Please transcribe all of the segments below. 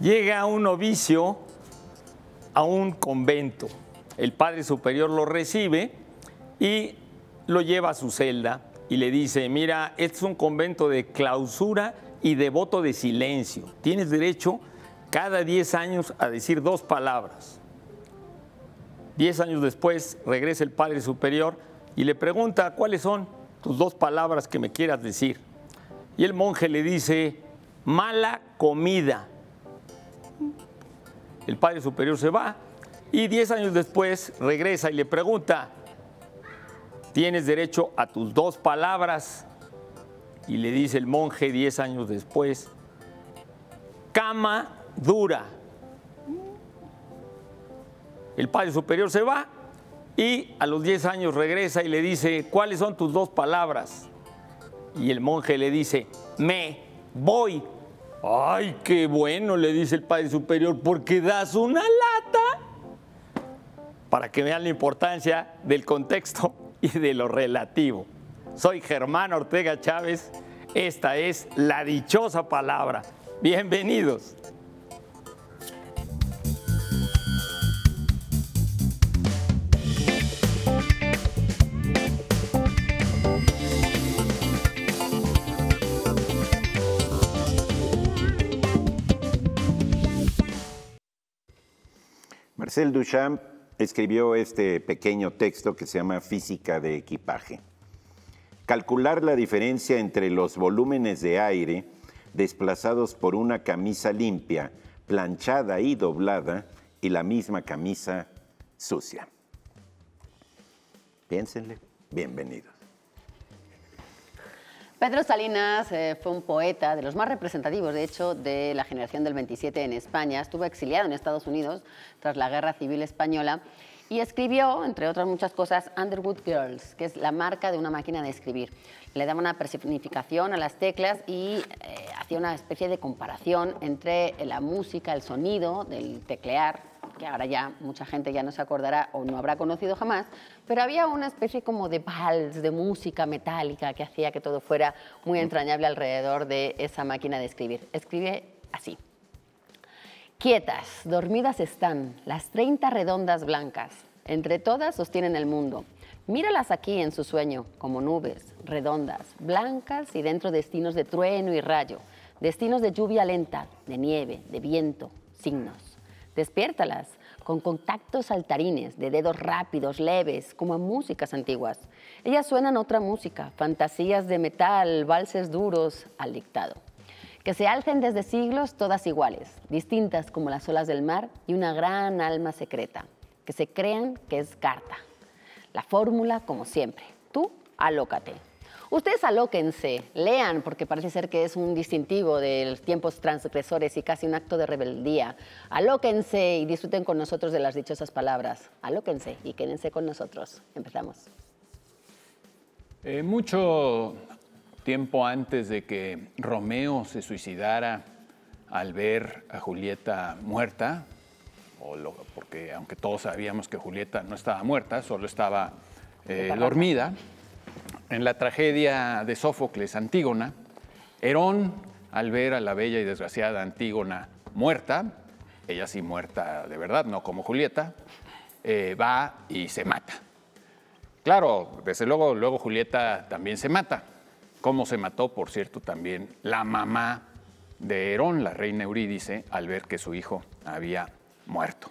Llega un novicio a un convento. El padre superior lo recibe y lo lleva a su celda y le dice, mira, este es un convento de clausura y de voto de silencio. Tienes derecho cada 10 años a decir dos palabras. Diez años después regresa el Padre Superior y le pregunta cuáles son tus dos palabras que me quieras decir. Y el monje le dice, mala comida. El Padre Superior se va y diez años después regresa y le pregunta, tienes derecho a tus dos palabras. Y le dice el monje diez años después, cama dura. El Padre Superior se va y a los 10 años regresa y le dice, ¿cuáles son tus dos palabras? Y el monje le dice, me voy. Ay, qué bueno, le dice el Padre Superior, porque das una lata. Para que vean la importancia del contexto y de lo relativo. Soy Germán Ortega Chávez. Esta es la dichosa palabra. Bienvenidos. Marcel Duchamp escribió este pequeño texto que se llama Física de equipaje. Calcular la diferencia entre los volúmenes de aire desplazados por una camisa limpia, planchada y doblada y la misma camisa sucia. Piénsenle, bienvenidos. Pedro Salinas eh, fue un poeta de los más representativos, de hecho, de la generación del 27 en España. Estuvo exiliado en Estados Unidos tras la Guerra Civil Española y escribió, entre otras muchas cosas, Underwood Girls, que es la marca de una máquina de escribir. Le daba una personificación a las teclas y eh, hacía una especie de comparación entre la música, el sonido del teclear, que ahora ya mucha gente ya no se acordará o no habrá conocido jamás, pero había una especie como de vals, de música metálica que hacía que todo fuera muy entrañable alrededor de esa máquina de escribir. Escribe así. Quietas, dormidas están las 30 redondas blancas. Entre todas sostienen el mundo. Míralas aquí en su sueño, como nubes, redondas, blancas y dentro destinos de trueno y rayo, destinos de lluvia lenta, de nieve, de viento, signos. Despiértalas con contactos saltarines de dedos rápidos, leves, como a músicas antiguas. Ellas suenan otra música, fantasías de metal, valses duros al dictado. Que se alcen desde siglos todas iguales, distintas como las olas del mar y una gran alma secreta. Que se crean que es carta. La fórmula como siempre. Tú alócate. Ustedes alóquense, lean, porque parece ser que es un distintivo de los tiempos transgresores y casi un acto de rebeldía. Alóquense y disfruten con nosotros de las dichosas palabras. Alóquense y quédense con nosotros. Empezamos. Eh, mucho tiempo antes de que Romeo se suicidara al ver a Julieta muerta, porque aunque todos sabíamos que Julieta no estaba muerta, solo estaba eh, dormida, en la tragedia de Sófocles, Antígona, Herón, al ver a la bella y desgraciada Antígona muerta, ella sí muerta de verdad, no como Julieta, eh, va y se mata. Claro, desde luego, luego Julieta también se mata. ¿Cómo se mató, por cierto, también la mamá de Herón, la reina Eurídice, al ver que su hijo había muerto?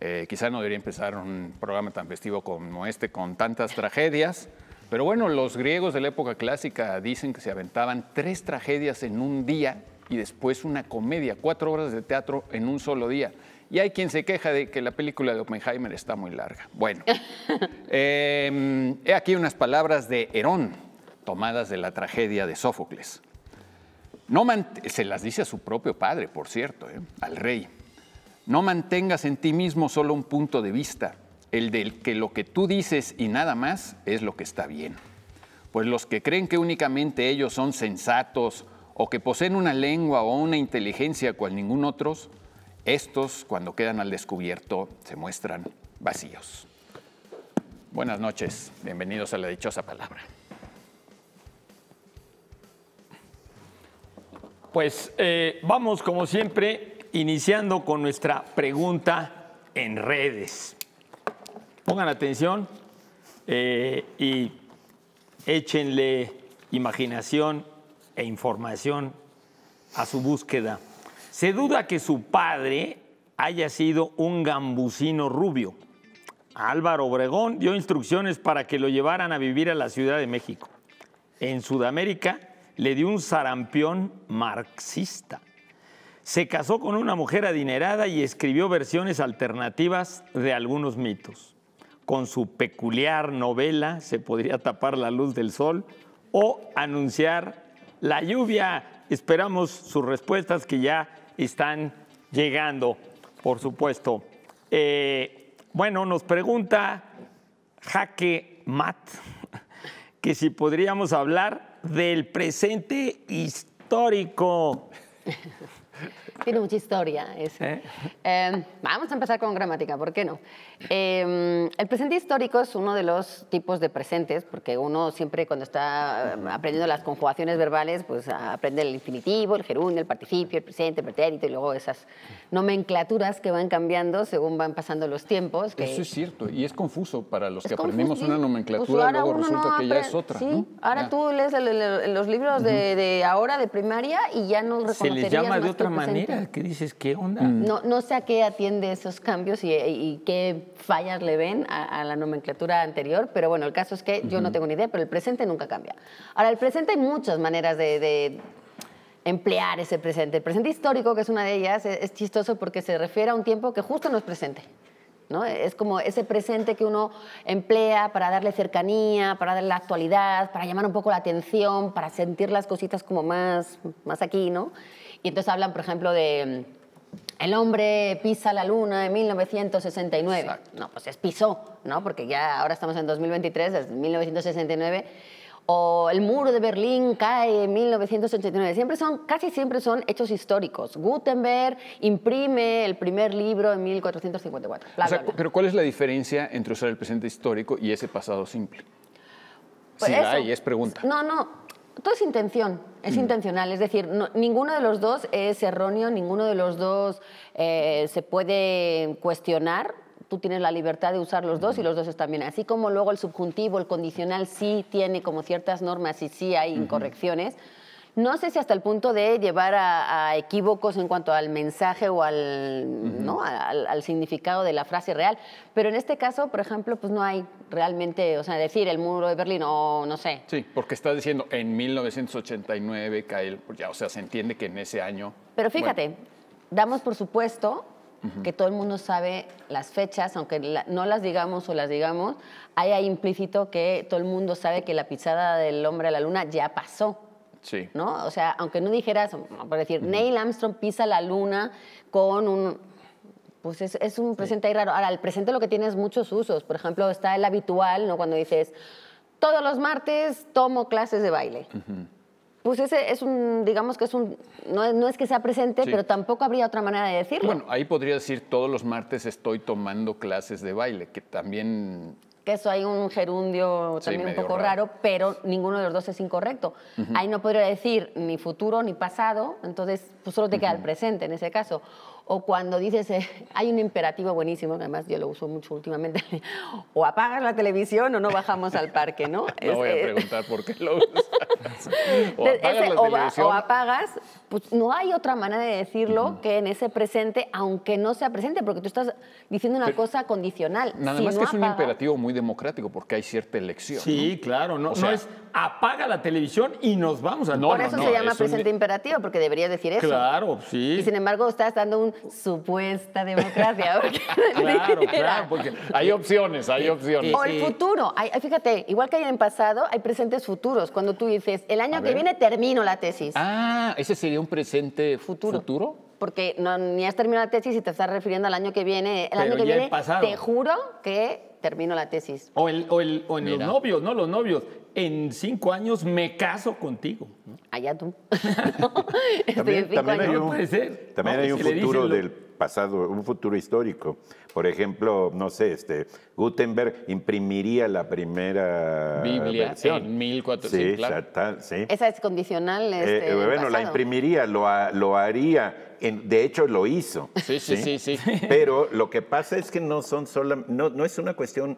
Eh, quizá no debería empezar un programa tan festivo como este con tantas tragedias, pero bueno, los griegos de la época clásica dicen que se aventaban tres tragedias en un día y después una comedia, cuatro horas de teatro en un solo día. Y hay quien se queja de que la película de Oppenheimer está muy larga. Bueno, em, he aquí unas palabras de Herón, tomadas de la tragedia de Sófocles. No se las dice a su propio padre, por cierto, ¿eh? al rey. No mantengas en ti mismo solo un punto de vista, el del que lo que tú dices y nada más es lo que está bien. Pues los que creen que únicamente ellos son sensatos o que poseen una lengua o una inteligencia cual ningún otro, estos cuando quedan al descubierto se muestran vacíos. Buenas noches, bienvenidos a la dichosa palabra. Pues eh, vamos, como siempre, iniciando con nuestra pregunta en redes. Pongan atención eh, y échenle imaginación e información a su búsqueda. Se duda que su padre haya sido un gambusino rubio. Álvaro Obregón dio instrucciones para que lo llevaran a vivir a la Ciudad de México. En Sudamérica le dio un sarampión marxista. Se casó con una mujer adinerada y escribió versiones alternativas de algunos mitos. Con su peculiar novela se podría tapar la luz del sol o anunciar la lluvia. Esperamos sus respuestas que ya están llegando, por supuesto. Eh, bueno, nos pregunta Jaque Matt que si podríamos hablar del presente histórico. Tiene mucha historia eso. ¿Eh? Eh, vamos a empezar con gramática, ¿por qué no? Eh, el presente histórico es uno de los tipos de presentes, porque uno siempre cuando está eh, aprendiendo las conjugaciones verbales, pues aprende el infinitivo, el gerundio, el participio, el presente, el pretérito, y luego esas nomenclaturas que van cambiando según van pasando los tiempos. que- Eso es cierto, y es confuso para los es que aprendimos una Pues nomenclatura, ahora luego resulta no que ya es otra. Sí, ¿no? ahora Ya. tú lees el- el- los libros de, de ahora, de primaria, y ya no Se reconocerías les llama de más que otra presente. manera. ¿Qué dices? ¿Qué onda? No, no sé a qué atiende esos cambios y, y qué fallas le ven a, a la nomenclatura anterior, pero bueno, el caso es que yo no tengo ni idea, pero el presente nunca cambia. Ahora, el presente hay muchas maneras de, de emplear ese presente. El presente histórico, que es una de ellas, es, es chistoso porque se refiere a un tiempo que justo no es presente. ¿no? Es como ese presente que uno emplea para darle cercanía, para darle la actualidad, para llamar un poco la atención, para sentir las cositas como más, más aquí, ¿no? Y entonces hablan, por ejemplo, de mm, el hombre pisa la luna en 1969. No, pues es pisó, ¿no? Porque ya ahora estamos en 2023, desde 1969. O el muro de Berlín cae en 1989. Siempre son, casi siempre son hechos históricos. Gutenberg imprime el primer libro en 1454. Bla, O sea, bla, bla. pero ¿cuál es la diferencia entre usar el presente histórico y ese pasado simple? Pues sí, eso. hay, es pregunta. No, no, todo es intención, es intencional. Es decir, no- ninguno de los dos es erróneo, ninguno de los dos eh, se puede cuestionar. Tú tienes la libertad de usar los dos y los dos están bien. Así como luego el subjuntivo, el condicional, sí tiene como ciertas normas y sí hay incorrecciones. No sé si hasta el punto de llevar a, a equívocos en cuanto al mensaje o al, ¿no? al, al significado de la frase real, pero en este caso, por ejemplo, pues no hay realmente, o sea, decir el muro de Berlín o no sé, Sí, porque está diciendo en 1989 cae el... Ya, o sea, se entiende que en ese año... Pero fíjate, damos por supuesto que todo el mundo sabe las fechas, aunque la- no las digamos o las digamos, hay ahí implícito que todo el mundo sabe que la pisada del hombre a la luna ya pasó. Sí. ¿no? O sea, aunque no dijeras, por decir, Neil Armstrong pisa la luna con un... Pues es, es un presente ahí raro. Ahora, el presente lo que tiene es muchos usos. Por ejemplo, está el habitual, ¿no? Cuando dices, todos los martes tomo clases de baile. Pues ese es un, digamos que es un, no no es que sea presente, Sí. pero tampoco habría otra manera de decirlo. Bueno, ahí podría decir todos los martes estoy tomando clases de baile, que también que eso hay un gerundio Sí, también un poco raro. raro, pero ninguno de los dos es incorrecto. Ahí no podría decir ni futuro ni pasado, entonces pues solo te queda el presente en ese caso. O cuando dices, eh, hay un imperativo buenísimo, que además yo lo uso mucho últimamente, o apagas la televisión o no bajamos al parque, ¿no? no Es, voy a eh, preguntar por qué lo usas. o apagas ese la o, va- televisión. o apagas, pues no hay otra manera de decirlo que en ese presente, aunque no sea presente, porque tú estás diciendo una Pero- cosa condicional. Nada Si más no que es un imperativo muy democrático porque hay cierta elección. Sí, claro. No, O sea- no es apaga la televisión y nos vamos al No, Por eso no, se llama es un- presente imperativo, porque deberías decir eso. Claro, sí. Y sin embargo estás dando un supuesta democracia. Claro, claro, porque Hay opciones, hay opciones. O el futuro. Hay- fíjate, igual que hay en pasado, hay presentes futuros. Cuando tú dices, el año A que ver. viene termino la tesis. Ah, ese sería un presente Futuro. futuro. Porque no, ni has terminado la tesis y te estás refiriendo al año que viene. El Pero año que viene, pasado. te juro que termino la tesis. O, el, o, el- o en los novios, ¿no? Los novios. en cinco años me caso contigo. Allá tú. Estoy También- en cinco también hay años. No un- puede ser. También No, hay un si le dicen futuro lo- del pasado, un futuro histórico. Por ejemplo, no sé, este, Gutenberg imprimiría la primera Biblia versión. en 1400, Sí, sí, claro. sí. Esa es condicional. Eh, Este, eh, bueno, la imprimiría, lo, lo haría, en- de hecho lo hizo. Sí, sí, sí, sí. Pero lo que pasa es que no son solo, no, no es una cuestión,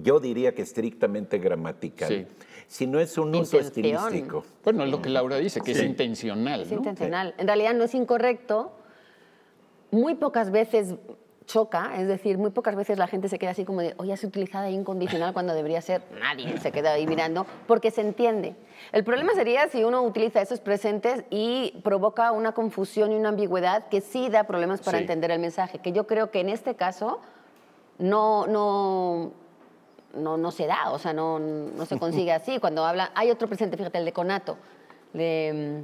yo diría que estrictamente gramatical, Sí. sino es un uso Intención. estilístico. Bueno, es lo que Laura dice, que es intencional. Es ¿no? intencional. En realidad no es incorrecto. Muy pocas veces choca, es decir, muy pocas veces la gente se queda así como de, oye, has utilizado ahí incondicional cuando debería ser nadie, se queda ahí mirando, porque se entiende. El problema sería si uno utiliza esos presentes y provoca una confusión y una ambigüedad que sí da problemas para Sí. entender el mensaje, que yo creo que en este caso no, no, no, no se da, o sea, no, no se consigue así. Cuando habla, hay otro presente, fíjate, el de conato, de...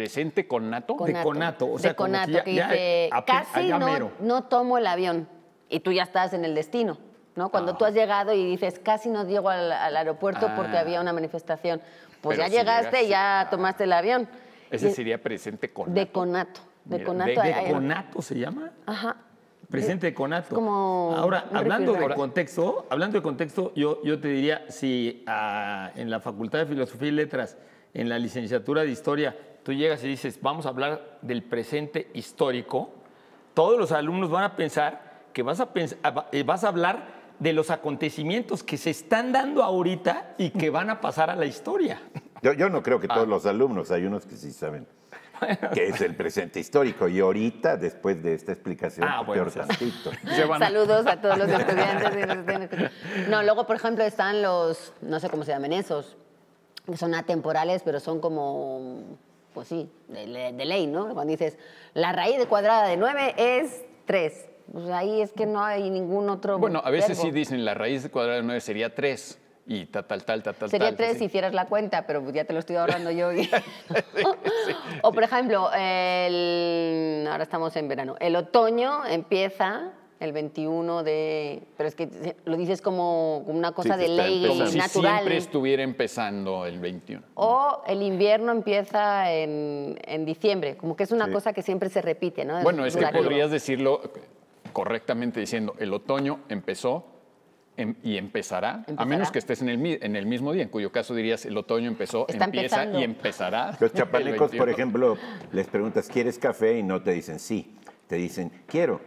Presente con nato. De conato, o sea, de que conato, ya- que ya dice, ape- casi no, mero". no tomo el avión y tú ya estás en el destino, ¿no? Cuando Ah. tú has llegado y dices, casi no llego al, al aeropuerto porque Ah. había una manifestación, pues Pero ya si llegaste y ya tomaste el avión. Ese Y- sería presente con De nato. conato, de Mira, conato. de- ¿De conato se llama? Ajá. Presente de conato. como Ahora, hablando de contexto, hablando de contexto, yo, yo te diría, si ah, en la Facultad de Filosofía y Letras, en la licenciatura de Historia, tú llegas y dices, vamos a hablar del presente histórico, todos los alumnos van a pensar que vas a, pens- ah, eh, vas a hablar de los acontecimientos que se están dando ahorita y que van a pasar a la historia. Yo, yo no creo que Ah. todos los alumnos, hay unos que sí saben que es el presente histórico. Y ahorita, después de esta explicación, Ah, bueno, peor sí. tantito. Saludos a todos los estudiantes. No, luego, por ejemplo, están los, no sé cómo se llaman esos, que son atemporales, pero son como, pues sí, de, de ley, ¿no? Cuando dices, la raíz de cuadrada de 9 es 3. Pues ahí es que no hay ningún otro Bueno, a veces verbo. sí dicen la raíz de cuadrado de 9 sería 3 y tal, tal, tal, tal, tal. Sería tal, tres sí. si hicieras la cuenta, pero ya te lo estoy ahorrando yo. o por ejemplo, el- ahora estamos en verano. El otoño empieza el 21 de... Pero es que lo dices como una cosa Sí, de que está ley Como si natural. siempre estuviera empezando el 21. O el invierno empieza en, en diciembre, como que es una Sí. cosa que siempre se repite, ¿no? Bueno, es que podrías decirlo correctamente diciendo, el otoño empezó em- y empezará, a Empezará. menos que estés en el, mi- en el mismo día, en cuyo caso dirías, el otoño empezó, Está empieza empezando. y empezará. Los chapanecos, por 21. ejemplo, les preguntas, ¿quieres café? Y no te dicen sí. Te dicen, quiero.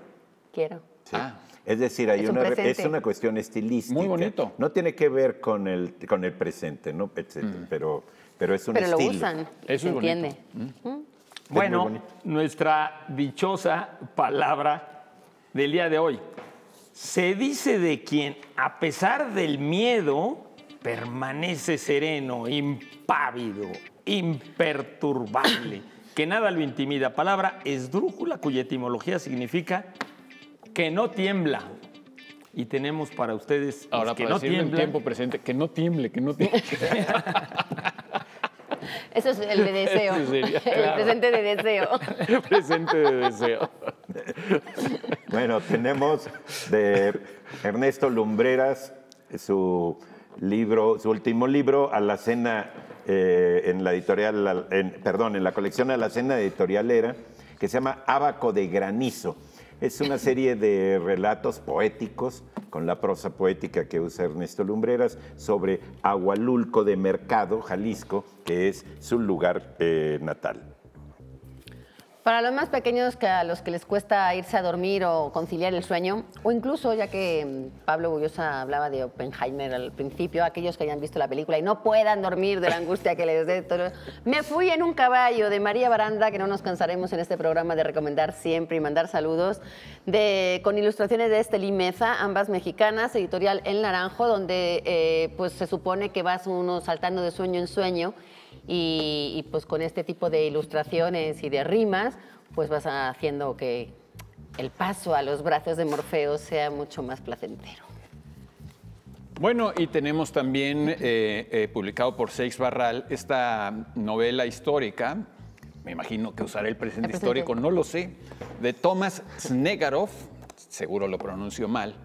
Quiero. Sí. Ah. Es decir, hay Es un una, es presente. una cuestión estilística. Muy bonito. No tiene que ver con el, con el presente, ¿no? Etcétera, pero, pero es un Pero lo estilo. usan, Eso se es bonito. entiende. muy Bueno, bonito. nuestra dichosa palabra del día de hoy. Se dice de quien, a pesar del miedo, permanece sereno, impávido, imperturbable, que nada lo intimida. Palabra esdrújula, cuya etimología significa que no tiembla. Y tenemos para ustedes los Ahora, que para no decirlo en tiempo presente, que no tiemble, que no tiemble. Eso es el de deseo. Sería, el presente de deseo. presente de deseo. Bueno, tenemos de Ernesto Lumbreras su libro, su último libro, Alacena, eh, en la editorial, en- perdón, en la colección Alacena editorialera, que se llama Abaco de Granizo. Es una serie de relatos poéticos con la prosa poética que usa Ernesto Lumbreras sobre Agualulco de Mercado, Jalisco, que es su lugar eh, natal. Para los más pequeños que a los que les cuesta irse a dormir o conciliar el sueño, o incluso, ya que mm, Pablo Bullosa hablaba de Oppenheimer al principio, aquellos que hayan visto la película y no puedan dormir de la angustia que les dé todo. Me fui en un caballo de María Baranda, que no nos cansaremos en este programa de recomendar siempre y mandar saludos, de, con ilustraciones de Estelí Meza, ambas mexicanas, editorial El Naranjo, donde eh, pues se supone que vas uno saltando de sueño en sueño y, y, pues con este tipo de ilustraciones y de rimas, pues vas haciendo que el paso a los brazos de Morfeo sea mucho más placentero. Bueno, y tenemos también eh, eh, publicado por Seix Barral esta novela histórica, me imagino que usaré el presente, El presente. histórico, no lo sé, de Thomas Snegarov, seguro lo pronuncio mal,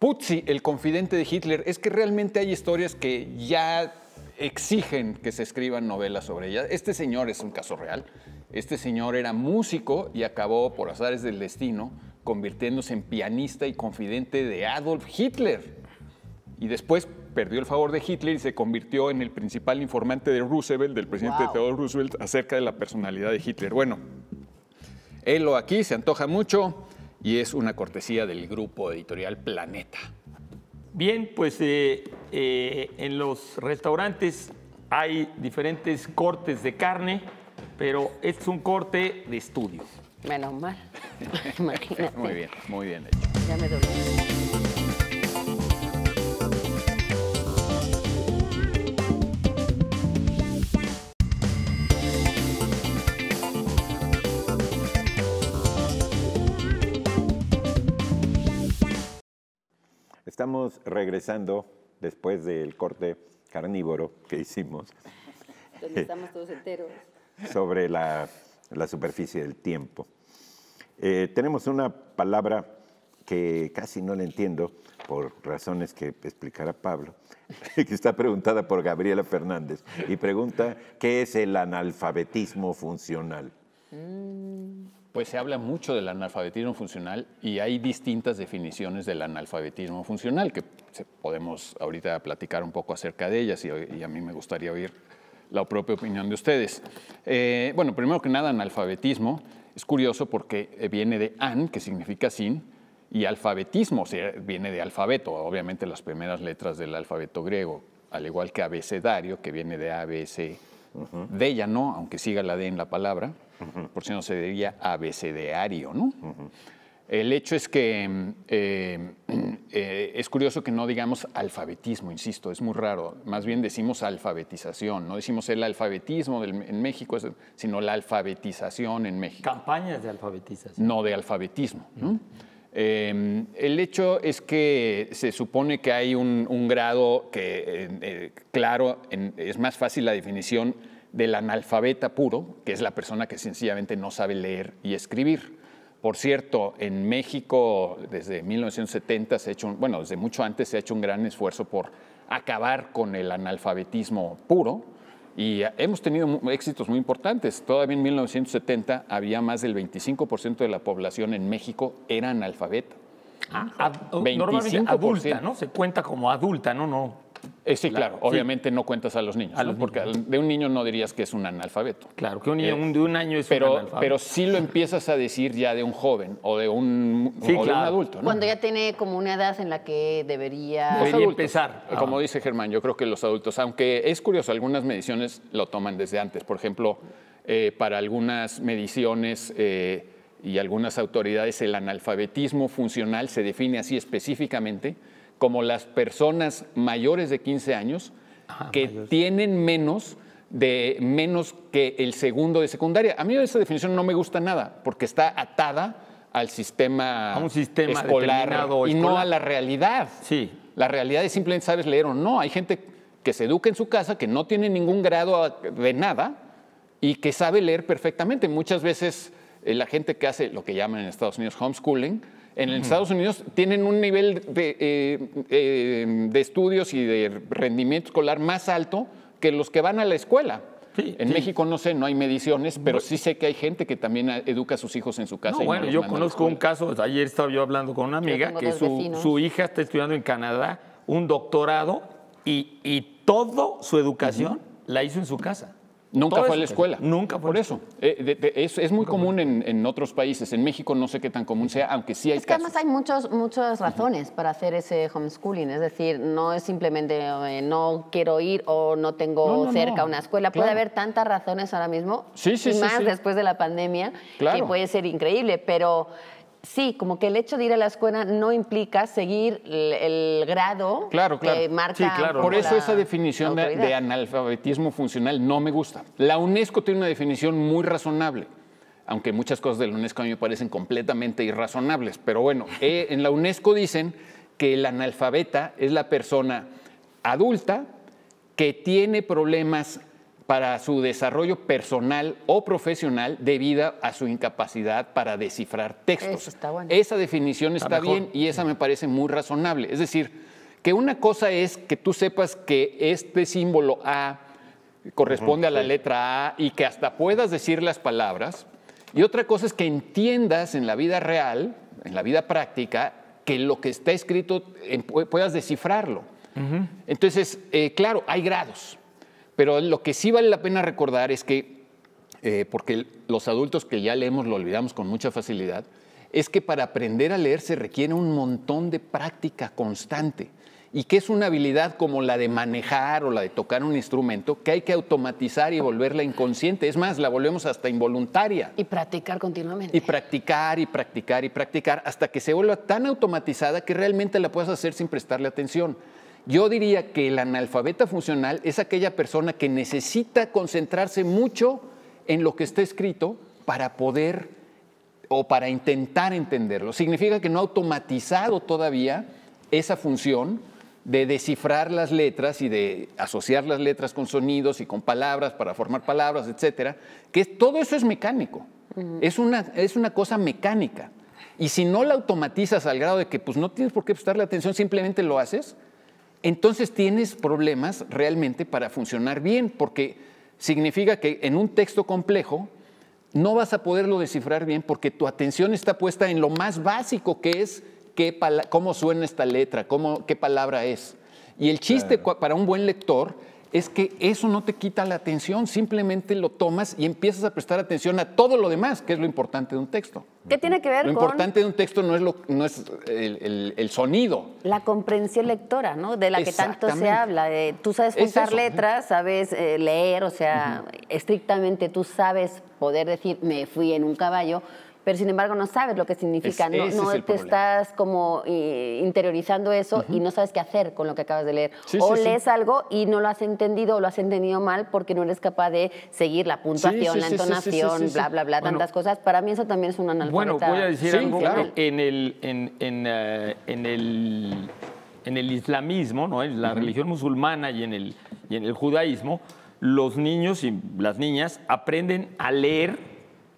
Putzi, el confidente de Hitler, es que realmente hay historias que ya exigen que se escriban novelas sobre ellas. Este señor es un caso real. Este señor era músico y acabó, por azares del destino, convirtiéndose en pianista y confidente de Adolf Hitler. Y después perdió el favor de Hitler y se convirtió en el principal informante de Roosevelt, del presidente Wow. Theodore Roosevelt, acerca de la personalidad de Hitler. Bueno, Helo aquí se antoja mucho y es una cortesía del grupo editorial Planeta. Bien, pues eh, eh, en los restaurantes hay diferentes cortes de carne, pero este es un corte de estudio. Menos mal. Imagínate. Muy bien, muy bien hecho. Ya me dolió. Estamos regresando después del corte carnívoro que hicimos Donde estamos todos enteros. sobre la, la superficie del tiempo. Eh, tenemos una palabra que casi no le entiendo por razones que explicará Pablo, que está preguntada por Gabriela Fernández y pregunta, ¿qué es el analfabetismo funcional? Pues se habla mucho del analfabetismo funcional y hay distintas definiciones del analfabetismo funcional que podemos ahorita platicar un poco acerca de ellas y, y a mí me gustaría oír la propia opinión de ustedes. Eh, bueno, primero que nada, analfabetismo es curioso porque eh, viene de an, que significa sin, y alfabetismo o sea, viene de alfabeto, obviamente las primeras letras del alfabeto griego, al igual que abecedario, que viene de A, B, C, D ya no, aunque siga la D en la palabra, por si no se diría abecedario, ¿no? El hecho es que eh, eh, es curioso que no digamos alfabetismo, insisto, es muy raro. Más bien decimos alfabetización, no decimos el alfabetismo del- en México, sino la alfabetización en México Campañas de alfabetización. no de alfabetismo. ¿no? Eh, el hecho es que se supone que hay un, un grado que, eh, claro, en- es más fácil la definición del analfabeta puro, que es la persona que sencillamente no sabe leer y escribir. Por cierto, en México desde 1970 se ha hecho, un- bueno, desde mucho antes se ha hecho un gran esfuerzo por acabar con el analfabetismo puro. Y hemos tenido éxitos muy importantes. Todavía en 1970 había más del 25% de la población en México era analfabeta. Ah, ad- normalmente 25%. adulta, ¿no? Se cuenta como adulta, ¿no? No. Eh, sí, claro. Obviamente no cuentas a los niños, A ¿no? los porque niños. de un niño no dirías que es un analfabeto. Claro, que un niño Eh, un- de un año es un Pero, analfabeto. pero sí lo empiezas a decir ya de un joven o de un, Sí, o de un claro. adulto. ¿no? Cuando ya tiene como una edad en la que debería... Los Debería adultos. empezar. Ah. Como dice Germán, yo creo que los adultos, aunque es curioso, algunas mediciones lo toman desde antes. Por ejemplo, eh, para algunas mediciones eh, y algunas autoridades, el analfabetismo funcional se define así específicamente como las personas mayores de 15 años que tienen menos de menos que el segundo de secundaria. A mí esa definición no me gusta nada porque está atada al sistema, A un sistema escolar y no a la realidad. Sí. La realidad es simplemente sabes leer o no. Hay gente que se educa en su casa, que no tiene ningún grado de nada y que sabe leer perfectamente. Muchas veces eh, la gente que hace lo que llaman en Estados Unidos homeschooling, en Estados Unidos tienen un nivel de, eh, eh, de estudios y de rendimiento escolar más alto que los que van a la escuela. Sí, en sí. México no sé, no hay mediciones, pero sí sé que hay gente que también educa a sus hijos en su casa. No, y bueno, yo conozco un caso, ayer estaba yo hablando con una amiga que su hija está estudiando en Canadá un doctorado y, y toda su educación la hizo en su casa. Nunca fue a la escuela. Nunca fue Por eso. Eh, de- de- es, es muy común en, en otros países. En México no sé qué tan común sea, aunque sí hay Es que casos. además hay muchos, muchas razones para hacer ese homeschooling, es decir, no es simplemente eh, no quiero ir o no tengo No, no, cerca no. una escuela. Puede haber tantas razones ahora mismo, Sí, sí, y sí, más sí. después de la pandemia, que Claro. puede ser increíble, pero sí, como que el hecho de ir a la escuela no implica seguir el, el grado Claro, claro. que marca Sí, claro. un Por eso la esa definición de analfabetismo funcional no me gusta. La UNESCO tiene una definición muy razonable, aunque muchas cosas de la UNESCO a mí me parecen completamente irrazonables. Pero bueno, eh, en la UNESCO dicen que el analfabeta es la persona adulta que tiene problemas para su desarrollo personal o profesional debido a su incapacidad para descifrar textos. Eso está bueno. Esa definición está, bien y esa me parece muy razonable. Es decir, que una cosa es que tú sepas que este símbolo A corresponde a la letra A y que hasta puedas decir las palabras. Y otra cosa es que entiendas en la vida real, en la vida práctica, que lo que está escrito pu- puedas descifrarlo. Entonces, eh, claro, hay grados, pero lo que sí vale la pena recordar es que, eh, porque los adultos que ya leemos lo olvidamos con mucha facilidad, es que para aprender a leer se requiere un montón de práctica constante y que es una habilidad como la de manejar o la de tocar un instrumento que hay que automatizar y volverla inconsciente. Es más, la volvemos hasta involuntaria. Y practicar continuamente. Y practicar y practicar y practicar hasta que se vuelva tan automatizada que realmente la puedas hacer sin prestarle atención. Yo diría que el analfabeta funcional es aquella persona que necesita concentrarse mucho en lo que está escrito para poder o para intentar entenderlo. Significa que no ha automatizado todavía esa función de descifrar las letras y de asociar las letras con sonidos y con palabras para formar palabras, etcétera, que todo eso es mecánico. es, una, es una cosa mecánica. Y si no la automatizas al grado de que pues, no tienes por qué prestarle atención, simplemente lo haces, entonces tienes problemas realmente para funcionar bien, porque significa que en un texto complejo no vas a poderlo descifrar bien porque tu atención está puesta en lo más básico que es qué cómo suena esta letra, cómo, qué palabra es. Y el chiste para un buen lector es que eso no te quita la atención, simplemente lo tomas y empiezas a prestar atención a todo lo demás, que es lo importante de un texto. ¿Qué tiene que ver Lo con importante de un texto no es, lo, no es el, el- el sonido, la comprensión lectora, ¿no? De la que tanto se habla. De, tú sabes Es juntar eso. letras, sabes eh, leer, o sea, estrictamente tú sabes poder decir me fui en un caballo, pero sin embargo no sabes lo que significa, Es- no, es te problema. estás como eh, interiorizando eso y no sabes qué hacer con lo que acabas de leer. Sí, o sí, sí. lees algo y no lo has entendido o lo has entendido mal porque no eres capaz de seguir la puntuación, sí, la sí, sí, sí, entonación, sí, sí. bla, bla, bla, Bueno. tantas cosas. Para mí eso también es un analfabeta. Bueno, voy a decir Sí, algo. claro. En el, en, en, eh, en el, en el islamismo, ¿no? en la religión musulmana y en, el, y en el judaísmo, los niños y las niñas aprenden a leer,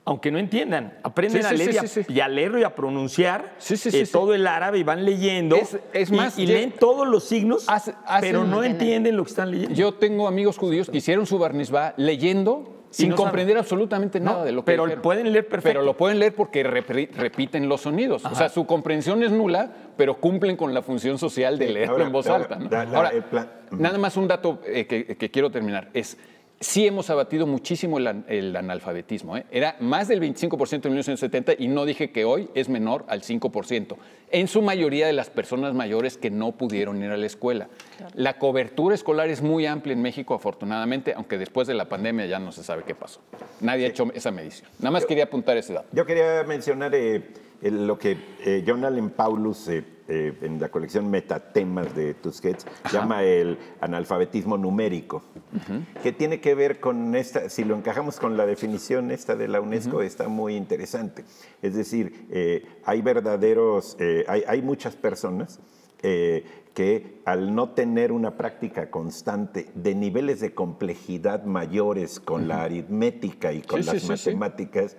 aunque no entiendan. Aprenden Sí, a leer sí, y, a, sí, sí. y a leerlo y a pronunciar Sí, sí, eh, sí, sí. todo el árabe y van leyendo. Es- más, y, leen todos los signos, Hace- hace- pero no entienden. lo que están leyendo. Yo tengo amigos judíos que hicieron su barnizbá leyendo sin no saben. comprender absolutamente No, nada de lo que pero dijeron. pueden leer perfecto. Pero lo pueden leer porque repiten los sonidos. O sea, su comprensión es nula, pero cumplen con la función social de leerlo ahora- en voz ahora, alta. ¿no? la- la- Ahora, plan- nada más un dato eh, que, que quiero terminar. Es, sí hemos abatido muchísimo el, an- el analfabetismo. ¿eh? Era más del 25% en 1970 y no dije que hoy es menor al 5%. En su mayoría de las personas mayores que no pudieron ir a la escuela. La cobertura escolar es muy amplia en México, afortunadamente, aunque después de la pandemia ya no se sabe qué pasó. Nadie ha hecho esa medición. Nada más quería apuntar ese dato. Yo quería mencionar eh, el- lo que eh, John Allen Paulus eh, en la colección Metatemas de Tusquets llama el analfabetismo numérico, que tiene que ver con esta, si lo encajamos con la definición esta de la UNESCO, está muy interesante. Es decir, eh, hay verdaderos, eh, hay, hay muchas personas eh, que al no tener una práctica constante de niveles de complejidad mayores con la aritmética y con Sí, las sí, sí, sí.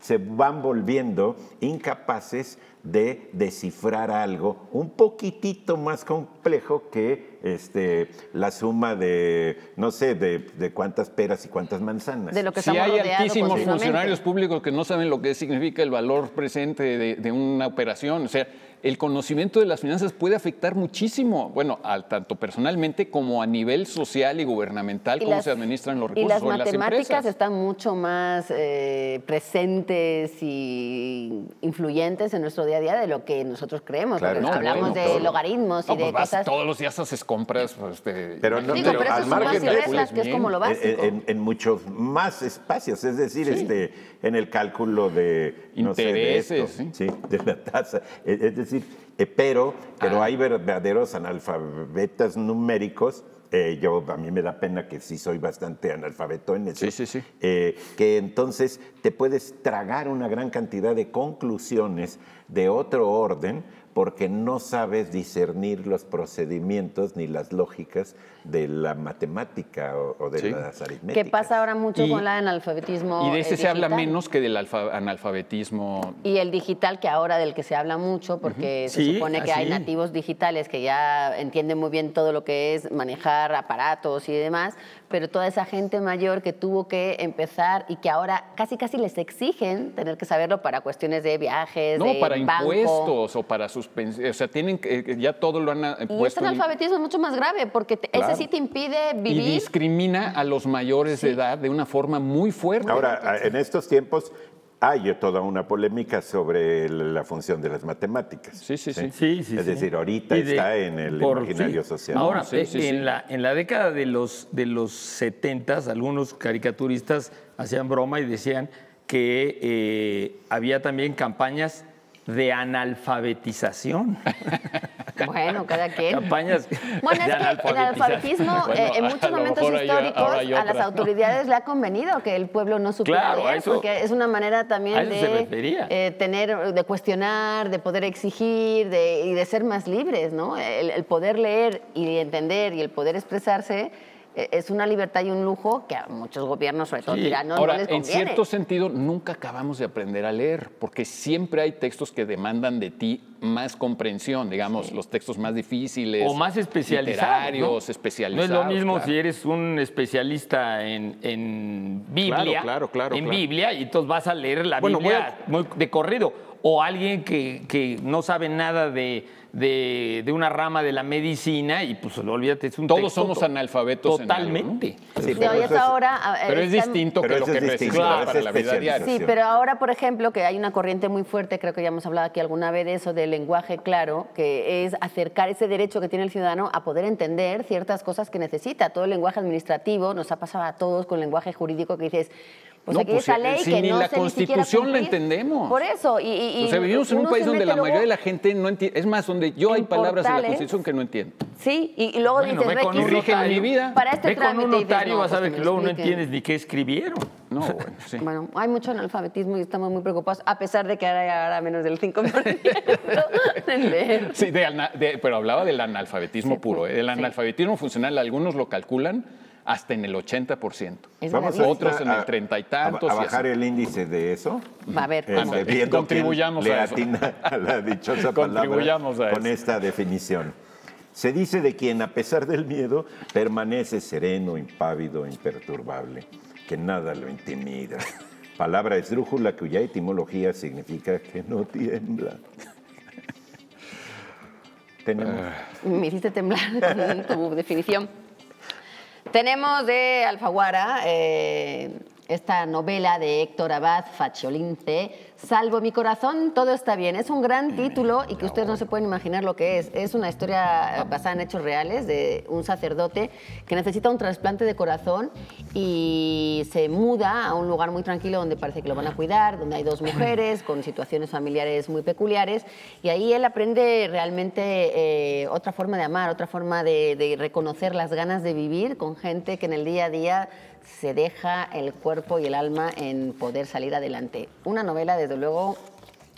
Se van volviendo incapaces de descifrar algo un poquitito más complejo que este, la suma de, no sé, de, de cuántas peras y cuántas manzanas. De lo que Si hay altísimos funcionarios públicos que no saben lo que significa el valor presente de, de una operación, o sea, el conocimiento de las finanzas puede afectar muchísimo, bueno, al- tanto personalmente como a nivel social y gubernamental, Y cómo las- se administran los Y recursos las o las matemáticas empresas. están mucho más eh, presentes y influyentes en nuestro día a día de lo que nosotros creemos. Claro, porque no, hablamos bueno, de todo. logaritmos No, y de pues vas cosas. todos los días haces compras. pues, este, Pero no- Digo, pero pero al margen y de- que es como lo en, básico. en- en muchos más espacios, es decir, este, en el cálculo de, no sé, de esto, Intereses, sí, de la tasa. Es, es decir, eh, pero, pero Ah. hay verdaderos analfabetas numéricos. eh, yo, a mí me da pena que sí soy bastante analfabeto en eso. Sí, sí, sí. eh, que entonces te puedes tragar una gran cantidad de conclusiones de otro orden porque no sabes discernir los procedimientos ni las lógicas de la matemática o, o de Sí. las aritméticas. ¿Qué pasa ahora mucho Y- con el analfabetismo? Y de ese eh, se habla digital? menos que del alfa- analfabetismo. Y el digital, que ahora del que se habla mucho, porque se Sí, supone que hay así. nativos digitales que ya entienden muy bien todo lo que es manejar aparatos y demás, pero toda esa gente mayor que tuvo que empezar y que ahora casi casi les exigen tener que saberlo para cuestiones de viajes, No, de para banco. impuestos o para suspensión. O sea, tienen que, que ya todo lo han eh, Y este puesto. en- analfabetismo es mucho más grave, porque Claro. ese sí te impide y vivir. discrimina a los mayores de edad de una forma muy fuerte. Ahora, en estos tiempos hay toda una polémica sobre la función de las matemáticas. Sí, sí, sí. Sí, sí, es decir, ahorita Y de- está en el por- imaginario sí. social. Ahora, No, sí, sí, en, sí. La, en la década de los, de los 70, algunos caricaturistas hacían broma y decían que eh, había también campañas de analfabetización. Bueno, cada quien. campañas Bueno, es que el analfabetismo Bueno, eh, en muchos momentos históricos hay a las autoridades le ha convenido que el pueblo no supiera Claro, leer, eso- porque es una manera también de eh, tener, de cuestionar, de poder exigir de- y de ser más libres, ¿no? El, el poder leer y entender y el poder expresarse es una libertad y un lujo que a muchos gobiernos, sobre todo Sí. tiranos, Ahora, no les en cierto sentido, nunca acabamos de aprender a leer, porque siempre hay textos que demandan de ti más comprensión, digamos, los textos más difíciles. o más especializados. Literarios, ¿no? especializados. No es lo mismo claro. si eres un especialista en, en Biblia. Claro, claro, claro, En claro. Biblia, y entonces vas a leer la Bueno, Biblia muy de corrido. O alguien que, que no sabe nada de, de- de una rama de la medicina y pues olvídate, es un Todos texto somos to- analfabetos en algo, ¿no? Totalmente. Sí, Sí, pero es- ahora... Pero es están- distinto Pero que lo que es distinto, necesitas es para la vida diaria. Sí, pero ahora, por ejemplo, que hay una corriente muy fuerte, creo que ya hemos hablado aquí alguna vez de eso, del lenguaje claro, que es acercar ese derecho que tiene el ciudadano a poder entender ciertas cosas que necesita. Todo el lenguaje administrativo nos ha pasado a todos con el lenguaje jurídico que dices, pues No, aquí pues, esa ley si que ni no la ni siquiera Constitución la cumplir. entendemos. Por eso, y, y- o sea, vivimos en un país se donde la mayoría de la gente no entiende. Es más, donde yo En hay palabras de la portales. Constitución que no entiendo. Sí, y, y luego Bueno, dices, ve con un mi vida. Para este Ve con un notario, no, vas a pues ver que luego no entiendes ni qué escribieron. No, bueno, sí. Bueno, hay mucho analfabetismo y estamos muy preocupados, a pesar de que ahora hay ahora menos del 5% en leer. Sí, de de- pero hablaba del analfabetismo Sí, puro. ¿eh? El sí. analfabetismo funcional, algunos lo calculan hasta en el 80%. Es Vamos maravilloso. Otros en el a- treinta y a- tantos A, bajar el índice de eso. Va a ver, Este, ¿cómo? quién Contribuyamos le a eso. atina a la dichosa palabra Contribuyamos a con esta definición. Se dice de quien, a pesar del miedo, permanece sereno, impávido, imperturbable, que nada lo intimida. Palabra esdrújula cuya etimología significa que no tiembla. Tenemos. Me hiciste temblar con tu definición. Tenemos de Alfaguara eh, esta novela de Héctor Abad Faciolince, Salvo mi corazón, todo está bien. Es un gran título y que ustedes no se pueden imaginar lo que es. Es una historia eh, basada en hechos reales de un sacerdote que necesita un trasplante de corazón y se muda a un lugar muy tranquilo donde parece que lo van a cuidar, donde hay dos mujeres con situaciones familiares muy peculiares y ahí él aprende realmente eh, otra forma de amar, otra forma de, de reconocer las ganas de vivir con gente que en el día a día se deja el cuerpo y el alma en poder salir adelante. Una novela, desde luego,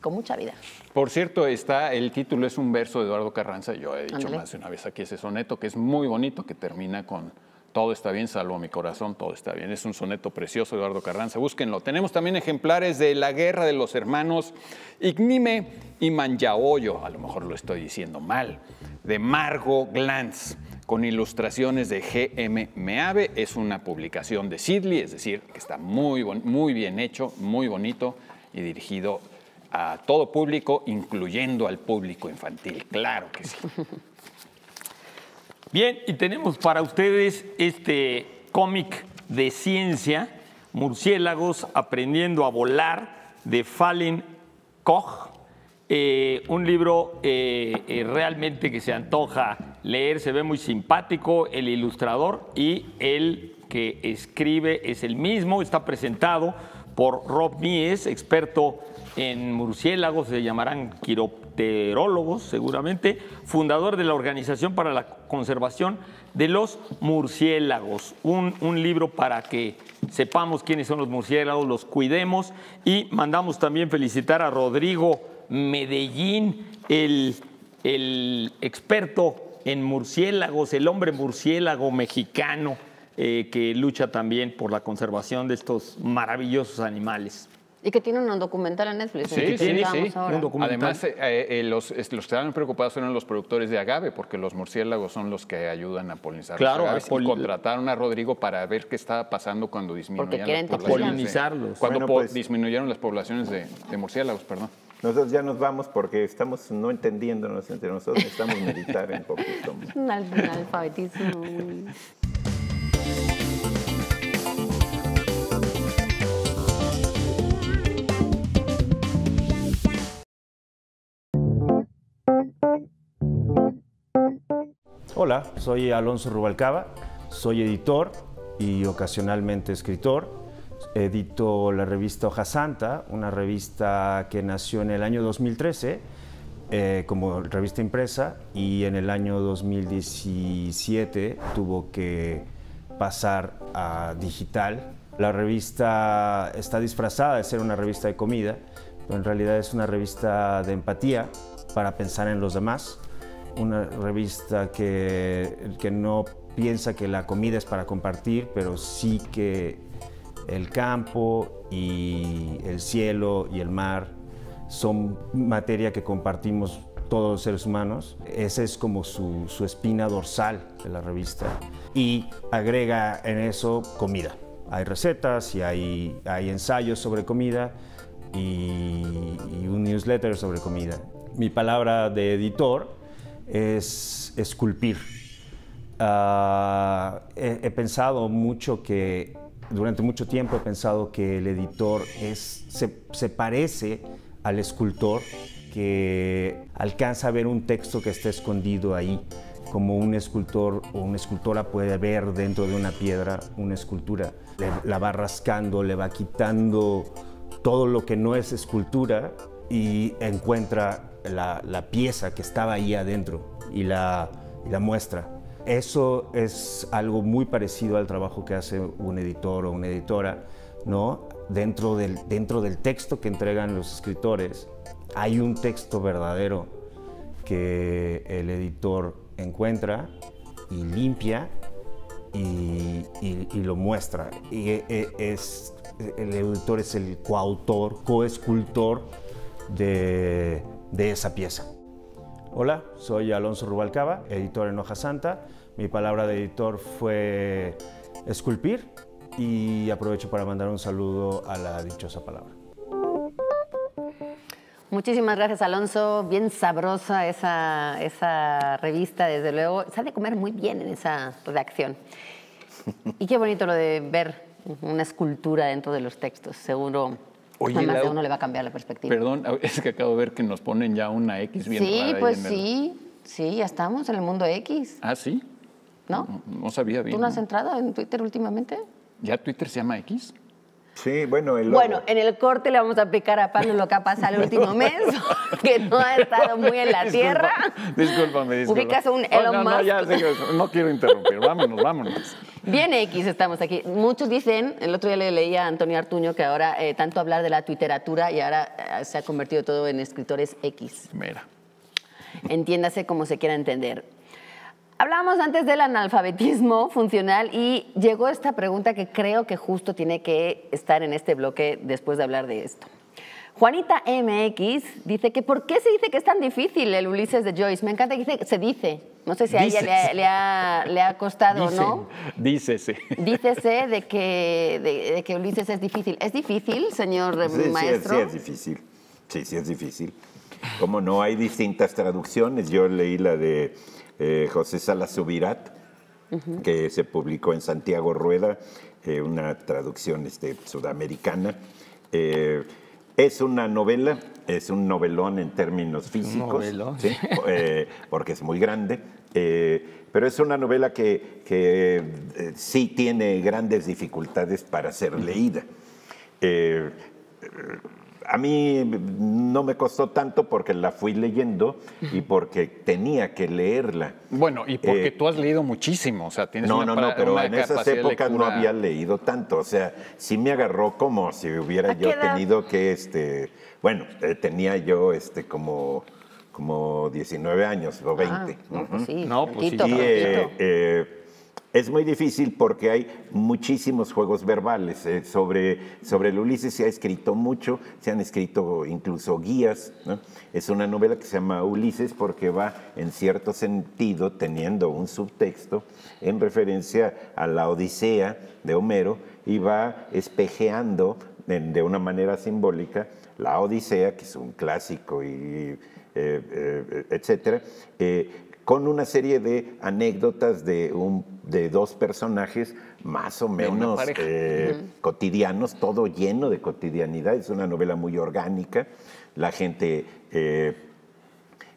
con mucha vida. Por cierto, está, el título es un verso de Eduardo Carranza, yo he dicho más de una vez aquí ese soneto, que es muy bonito, que termina con todo está bien, salvo mi corazón, todo está bien. Es un soneto precioso, Eduardo Carranza, búsquenlo. Tenemos también ejemplares de La guerra de los hermanos Ignime y Manyaoyo, a lo mejor lo estoy diciendo mal, de Margo Glantz, con ilustraciones de GM Meave. Es una publicación de Sidley, es decir, que está muy, muy bien hecho, muy bonito y dirigido a todo público, incluyendo al público infantil. Claro que sí. Bien, y tenemos para ustedes este cómic de ciencia, Murciélagos aprendiendo a volar, de Fallen Koch. Eh, un libro eh, eh, realmente que se antoja leer, se ve muy simpático, el ilustrador y el que escribe es el mismo, está presentado por Rob Mies, experto en murciélagos, se llamarán quiropterólogos seguramente, fundador de la Organización para la Conservación de los Murciélagos. Un, un libro para que sepamos quiénes son los murciélagos, los cuidemos y mandamos también felicitar a Rodrigo Medellín, el, el experto en murciélagos, el hombre murciélago mexicano eh, que lucha también por la conservación de estos maravillosos animales. Y que tiene un documental en Netflix. Sí, que sí, sí. ahora. Un documental. Además, eh, eh, los, es- los que estaban preocupados eran los productores de agave, porque los murciélagos son los que ayudan a polinizar Claro, los agaves. a poli- Y contrataron a Rodrigo para ver qué estaba pasando cuando disminuían quieren las poblaciones. de- polinizarlos. Cuando Bueno, po- pues- disminuyeron las poblaciones de, de murciélagos, perdón. Nosotros ya nos vamos porque estamos no entendiéndonos entre nosotros, necesitamos meditar un poquito. Al- un alfabetismo. Hola, soy Alonso Rubalcaba, soy editor y ocasionalmente escritor. Edito la revista Hoja Santa, una revista que nació en el año 2013 eh, como revista impresa y en el año 2017 tuvo que pasar a digital. La revista está disfrazada de ser una revista de comida, pero en realidad es una revista de empatía para pensar en los demás una revista que, que no piensa que la comida es para compartir, pero sí que el campo y el cielo y el mar son materia que compartimos todos los seres humanos. Esa es como su, espina dorsal de la revista. Y agrega en eso comida. Hay recetas y hay, ensayos sobre comida y, un newsletter sobre comida. Mi palabra de editor es esculpir. Ah, he pensado mucho que, durante mucho tiempo he pensado que el editor se, parece al escultor que alcanza a ver un texto que está escondido ahí, como un escultor o una escultora puede ver dentro de una piedra una escultura. Le- la va rascando, le va quitando todo lo que no es escultura y encuentra la, pieza que estaba ahí adentro y la muestra. Eso es algo muy parecido al trabajo que hace un editor o una editora, ¿no? Dentro del, dentro del texto que entregan los escritores, hay un texto verdadero que el editor encuentra y limpia y, lo muestra. Y e- e- es, el editor es el coautor, coescultor de, de esa pieza. Hola, soy Alonso Rubalcaba, editor en Hoja Santa. Mi palabra de editor fue esculpir y aprovecho para mandar un saludo a la dichosa palabra. Muchísimas gracias, Alonso. Bien sabrosa esa, esa revista, desde luego. Sabe comer muy bien en esa redacción. Y qué bonito lo de ver una escultura dentro de los textos. Seguro Oye, a más de Lau, uno le va a cambiar la perspectiva. Perdón, es que acabo de ver que nos ponen ya una X bien rara sí, ahí pues en el- sí. Sí, ya estamos en el mundo X, Ah, sí. ¿No? No sabía bien. ¿Tú no has entrado en Twitter últimamente? ¿Ya Twitter se llama X? Sí, bueno, el logo. Bueno, en el corte le vamos a aplicar a Pablo lo que ha pasado el último mes, que no ha estado muy en la tierra. Discúlpame, discúlpame. Ubicas un Oh, Elon no, no, Musk. ya, sí, no quiero interrumpir. Vámonos, vámonos. Bien X estamos aquí. Muchos dicen, el otro día le leía a Antonio Artuño que ahora eh, tanto hablar de la twitteratura y ahora eh, se ha convertido todo en escritores X. Mira. Entiéndase como se quiera entender. Hablábamos antes del analfabetismo funcional y llegó esta pregunta que creo que justo tiene que estar en este bloque después de hablar de esto. Juanita MX dice que ¿por qué se dice que es tan difícil el Ulises de Joyce? Me encanta que dice se dice. No sé si a ella le ha, le ha- le ha costado o no. Dícese. Dícese de que, de, de que Ulises es difícil. ¿Es difícil, señor Sí, sí, es- maestro? Sí, es difícil. Sí, sí, es difícil. Como no hay distintas traducciones, yo leí la de eh, José Salas Subirat, que se publicó en Santiago Rueda, eh, una traducción este, sudamericana. Eh, es una novela, es un novelón en términos físicos, novelón. ¿sí? Eh, porque es muy grande. eh, pero es una novela que, que, eh, sí tiene grandes dificultades para ser leída. A mí no me costó tanto porque la fui leyendo y porque tenía que leerla. Bueno, y porque Eh, tú has leído muchísimo, o sea, tienes no, una, no, no, para- pero en esas épocas no había leído tanto. O sea, sí me agarró como si hubiera ¿A yo edad? tenido que, este, bueno, eh, tenía yo este como, como 19 años o 20. Ah, no, pues sí, No, pues sí. Y eh, eh, es muy difícil porque hay muchísimos juegos verbales. eh, sobre, sobre el Ulises se ha escrito mucho, se han escrito incluso guías. Es una novela que se llama Ulises porque va en cierto sentido teniendo un subtexto en referencia a la Odisea de Homero y va espejeando de una manera simbólica la Odisea, que es un clásico y eh, eh, etcétera, con una serie de anécdotas de, un, de dos personajes más o menos eh, cotidianos, todo lleno de cotidianidad. Es una novela muy orgánica. La gente eh,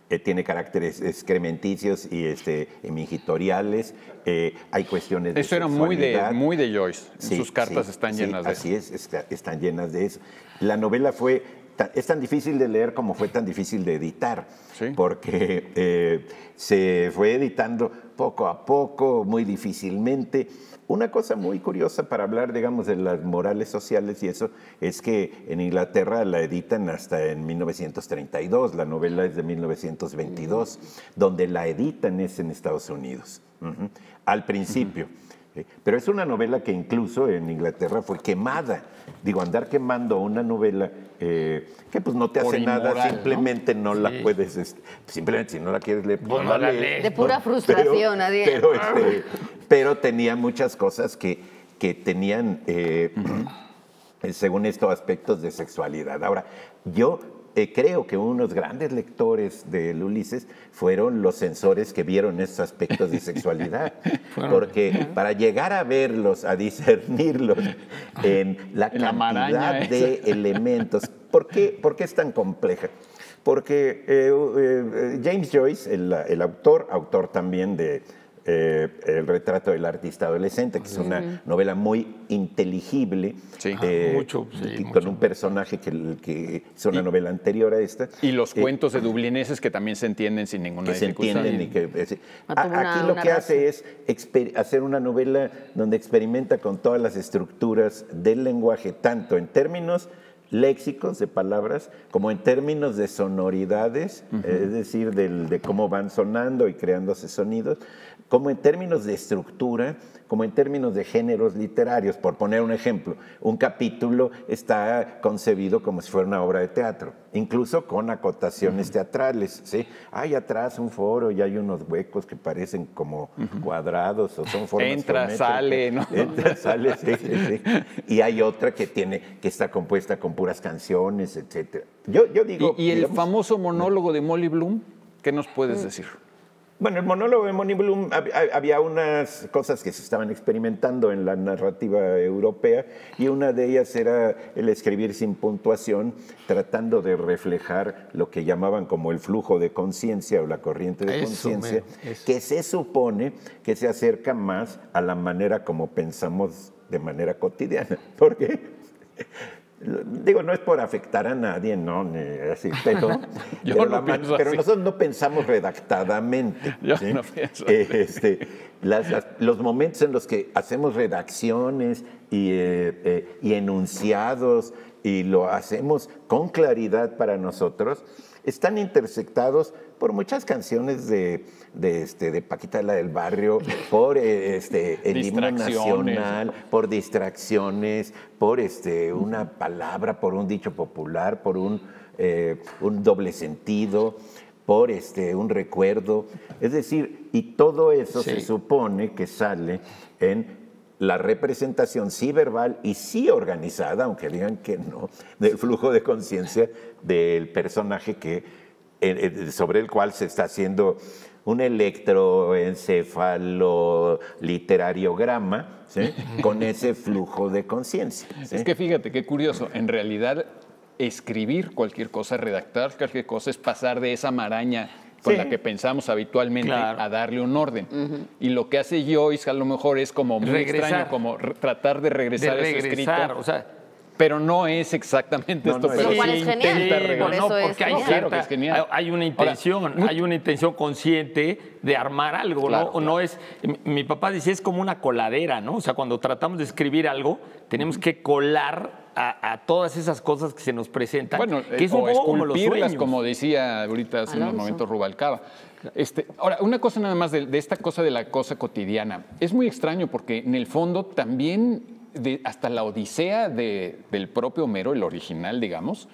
eh, tiene caracteres excrementicios y este, mingitoriales. Eh, hay cuestiones de Eso era muy de, muy de Joyce. Sí, Sus cartas sí, están sí, llenas de así es, está- están llenas de eso. La novela fue, es tan difícil de leer como fue tan difícil de editar, Sí. porque eh, se fue editando poco a poco, muy difícilmente. Una cosa muy curiosa para hablar, digamos, de las morales sociales y eso, es que en Inglaterra la editan hasta en 1932, la novela es de 1922, donde la editan es en Estados Unidos, ujú, al principio. Eh, Pero es una novela que incluso en Inglaterra fue quemada. Digo, andar quemando una novela eh, que pues no te hace nada, simplemente no, la puedes, este, simplemente si no la quieres leer, pues no no la lees. De pura frustración, pero, este, pero tenía muchas cosas que, que tenían, eh, eh, según esto, aspectos de sexualidad. Ahora, yo eh, creo que unos grandes lectores del Ulises fueron los censores que vieron estos aspectos de sexualidad. Porque para llegar a verlos, a discernirlos en la cantidad de esa. elementos, ¿por qué, por qué es tan compleja? Porque eh, eh, James Joyce, el, el autor, autor también de eh, El retrato del artista adolescente, que es una novela muy inteligible, Sí. eh, Mucho, sí, y con mucho. un personaje que, que es una novela anterior a esta. Y los eh, cuentos de dublineses que también se entienden sin ninguna que se dificultad. entienden y que es- Ah, a- una- aquí lo que raza. hace es hacer una novela donde experimenta con todas las estructuras del lenguaje tanto en términos léxicos de palabras como en términos de sonoridades es decir del- de cómo van sonando y creándose sonidos como en términos de estructura como en términos de géneros literarios por poner un ejemplo un capítulo está concebido como si fuera una obra de teatro incluso con acotaciones teatrales ¿sí? hay atrás un foro y hay unos huecos que parecen como cuadrados o son formas Entra, sale, ¿no? Entra, sale, sí, sí, sí. Y hay otra que tiene, que está compuesta con puras canciones, etcétera. Yo, yo digo. Y, y el digamos, famoso monólogo de Molly Bloom, ¿qué nos puedes decir? Bueno, el monólogo de Moni Bloom hab- hab- había unas cosas que se estaban experimentando en la narrativa europea y una de ellas era el escribir sin puntuación, tratando de reflejar lo que llamaban como el flujo de conciencia o la corriente de conciencia, que se supone que se acerca más a la manera como pensamos de manera cotidiana. Porque Digo, no es por afectar a nadie, no, ni así, pero, Yo pero, no la man- pienso pero así. nosotros no pensamos redactadamente. Yo ¿sí? no pienso. Eh, este, las- las- los momentos en los que hacemos redacciones y, eh, eh, y enunciados y lo hacemos con claridad para nosotros, están intersectados por muchas canciones de, de, este, de Paquita la del Barrio, por eh, este, el himno nacional, por distracciones, por este, una palabra, por un dicho popular, por un, eh, un doble sentido, por este, un recuerdo. Es decir, y todo eso Sí. se supone que sale en la representación sí verbal y sí organizada, aunque digan que no, del flujo de conciencia del personaje que, eh, eh, sobre el cual se está haciendo un electroencefalo literariograma ¿sí? con ese flujo de conciencia. ¿sí? Es que fíjate, qué curioso. En realidad, escribir cualquier cosa, redactar cualquier cosa, es pasar de esa maraña con Sí. la que pensamos habitualmente Claro. a darle un orden. Y lo que hace Joyce a lo mejor es como muy Regresar. extraño, como tratar de de regresar a escrito. regresar. O sea, pero no es exactamente No, esto. no pero sí es genial, intenta por regresar. eso es porque hay. Claro que es genial. hay una Ahora, intención, hay una intención consciente de armar algo, Claro, ¿no? claro. No es, mi, mi papá decía, es como una coladera, ¿no? O sea, cuando tratamos de escribir algo, tenemos que colar a, a todas esas cosas que se nos presentan, Bueno, que es un o poco como los esculpirlas, sueños. como decía ahorita hace unos momentos Rubalcaba. Este, ahora, una cosa nada más de, de esta cosa de la cosa cotidiana. Es muy extraño porque en el fondo también, de- hasta la Odisea de- del propio Homero, el original, digamos,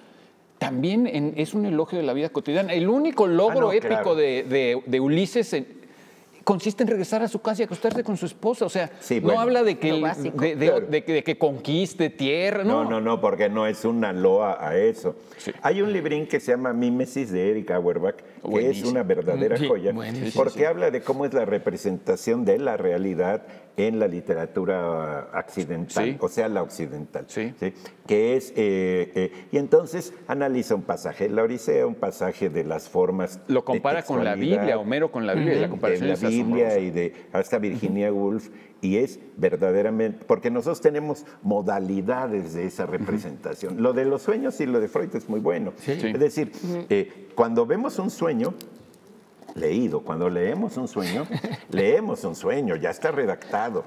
también en- es un elogio de la vida cotidiana. El único logro Ah, no, épico claro. de, de- de Ulises en- consiste en regresar a su casa y acostarse con su esposa. O sea, Sí, no habla de que, el- de, de- de que- de que conquiste tierra. No, no, no, porque no es una loa a eso. Sí. Hay un librín que se llama Mimesis de Eric Auerbach, que es una verdadera Sí, joya, buenísimo. porque habla de cómo es la representación de la realidad en la literatura accidental, Sí. o sea, la occidental. Sí. Que es, eh, eh, y entonces analiza un pasaje de la Odisea, un pasaje de las formas. Lo de compara con la Biblia, Homero con la Biblia, la de comparación la es Biblia y de hasta Virginia Woolf y es verdaderamente porque nosotros tenemos modalidades de esa representación. Lo de los sueños y lo de Freud es muy bueno. Es decir, eh, cuando vemos un sueño leído, cuando leemos un sueño, leemos un sueño, ya está redactado.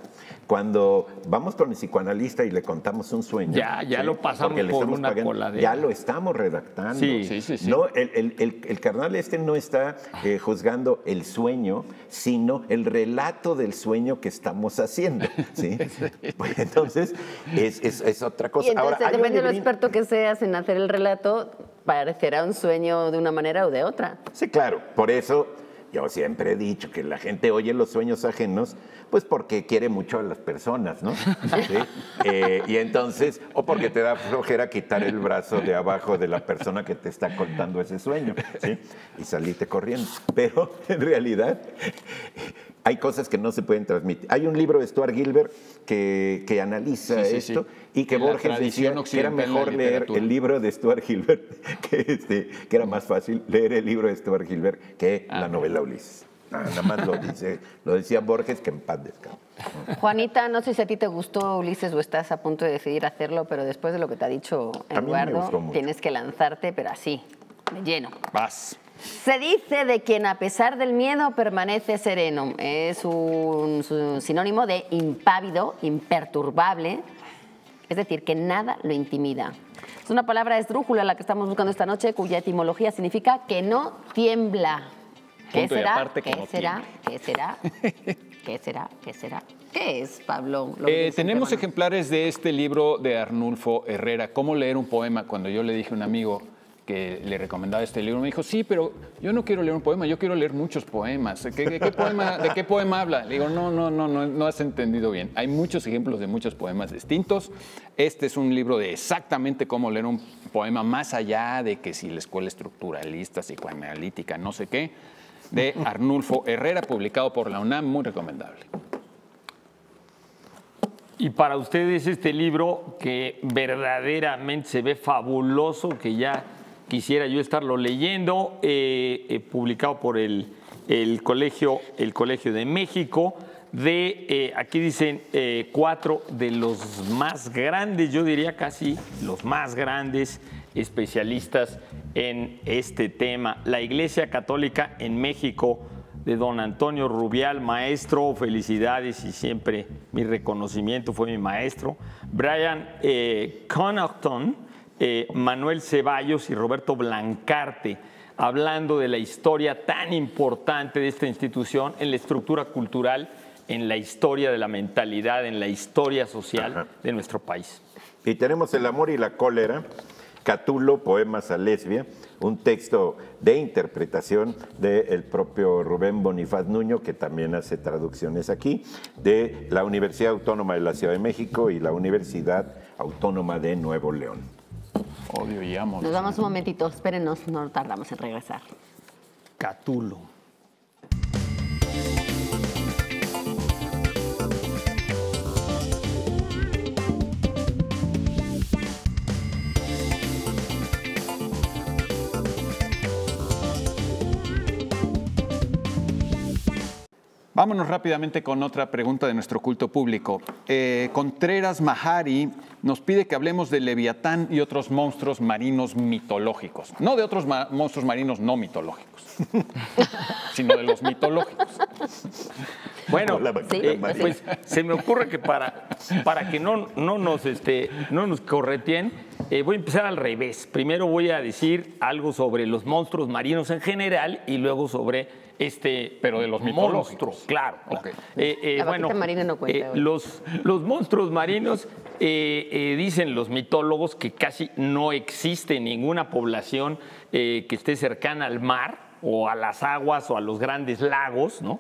Cuando vamos con el psicoanalista y le contamos un sueño, Ya, ya lo pasamos por una coladera. ya lo estamos redactando. Sí. Sí, sí, sí. No, el, el- el- el carnal este no está eh, juzgando el sueño, sino el relato del sueño que estamos haciendo. ¿sí? Pues, entonces, es, es- es otra cosa. Y entonces, un depende de lo experto que seas en hacer el relato, parecerá un sueño de una manera o de otra. Sí, claro. Por eso yo siempre he dicho que la gente oye los sueños ajenos, pues porque quiere mucho a las personas, ¿no? ¿Sí? Eh, y entonces, o porque te da flojera quitar el brazo de abajo de la persona que te está contando ese sueño, ¿sí? Y salirte corriendo. Pero en realidad hay cosas que no se pueden transmitir. Hay un libro de Stuart Gilbert que, que analiza Sí, sí, sí. esto y que En Borges decía que era mejor leer el libro de Stuart Gilbert, que, este, que era más fácil leer el libro de Stuart Gilbert que Ah. la novela Ulises. Ah, Nada más lo, dice, lo decía Borges, que en paz descanse. Juanita, no sé si a ti te gustó Ulises o estás a punto de decidir hacerlo, pero después de lo que te ha dicho Eduardo, tienes que lanzarte, pero así, de lleno. Vas. Se dice de quien a pesar del miedo permanece sereno. Es un, sinónimo de impávido, imperturbable, es decir, que nada lo intimida. Es una palabra esdrújula la que estamos buscando esta noche, cuya etimología significa que no tiembla. ¿Qué será? ¿Qué no será? ¿Qué será? ¿Qué será? ¿Qué será? ¿Qué es, Pablo? Eh, tenemos ejemplares de este libro de Arnulfo Herrera, ¿Cómo leer un poema? Cuando yo le dije a un amigo que le recomendaba este libro, me dijo, sí, pero yo no quiero leer un poema, yo quiero leer muchos poemas. ¿Qué, poema, ¿De qué poema habla? Le digo, no, no, no, no, no has entendido bien. Hay muchos ejemplos de muchos poemas distintos. Este es un libro de exactamente cómo leer un poema, más allá de que si la escuela estructuralista, psicoanalítica, no sé qué, de Arnulfo Herrera, publicado por la UNAM, muy recomendable. Y para ustedes este libro que verdaderamente se ve fabuloso, que ya quisiera yo estarlo leyendo, eh, eh, publicado por el, el colegio, el Colegio de México, de, eh, aquí dicen, cuatro de los más grandes, yo diría casi los más grandes especialistas en este tema. La Iglesia Católica en México de don Antonio Rubial, maestro, felicidades y siempre mi reconocimiento fue mi maestro. Brian Connaughton, eh, Manuel Ceballos y Roberto Blancarte, hablando de la historia tan importante de esta institución en la estructura cultural, en la historia de la mentalidad, en la historia social Ajá. de nuestro país. Y tenemos El amor y la cólera, Catulo, Poemas a Lesbia, un texto de interpretación del propio Rubén Bonifaz Nuño, que también hace traducciones aquí, de la Universidad Autónoma de la Ciudad de México y la Universidad Autónoma de Nuevo León. Odio y amo. Nos vamos un momentito, espérenos, no tardamos en regresar. Catulo. Vámonos rápidamente con otra pregunta de nuestro culto público. Eh, Contreras Mahari nos pide que hablemos de Leviatán y otros monstruos marinos mitológicos. No de otros ma- monstruos marinos no mitológicos, sino de los mitológicos. Bueno, Sí, eh, pues pues se me ocurre que para, para que no, no, nos, este, no nos correteen, eh, voy a empezar al revés. Primero voy a decir algo sobre los monstruos marinos en general y luego sobre este Pero de los monstruo. mitológicos. Claro. claro. Eh, eh, La bueno, marina no cuenta, eh, los, los monstruos marinos, eh, eh, dicen los mitólogos que casi no existe ninguna población eh, que esté cercana al mar o a las aguas o a los grandes lagos, ¿no?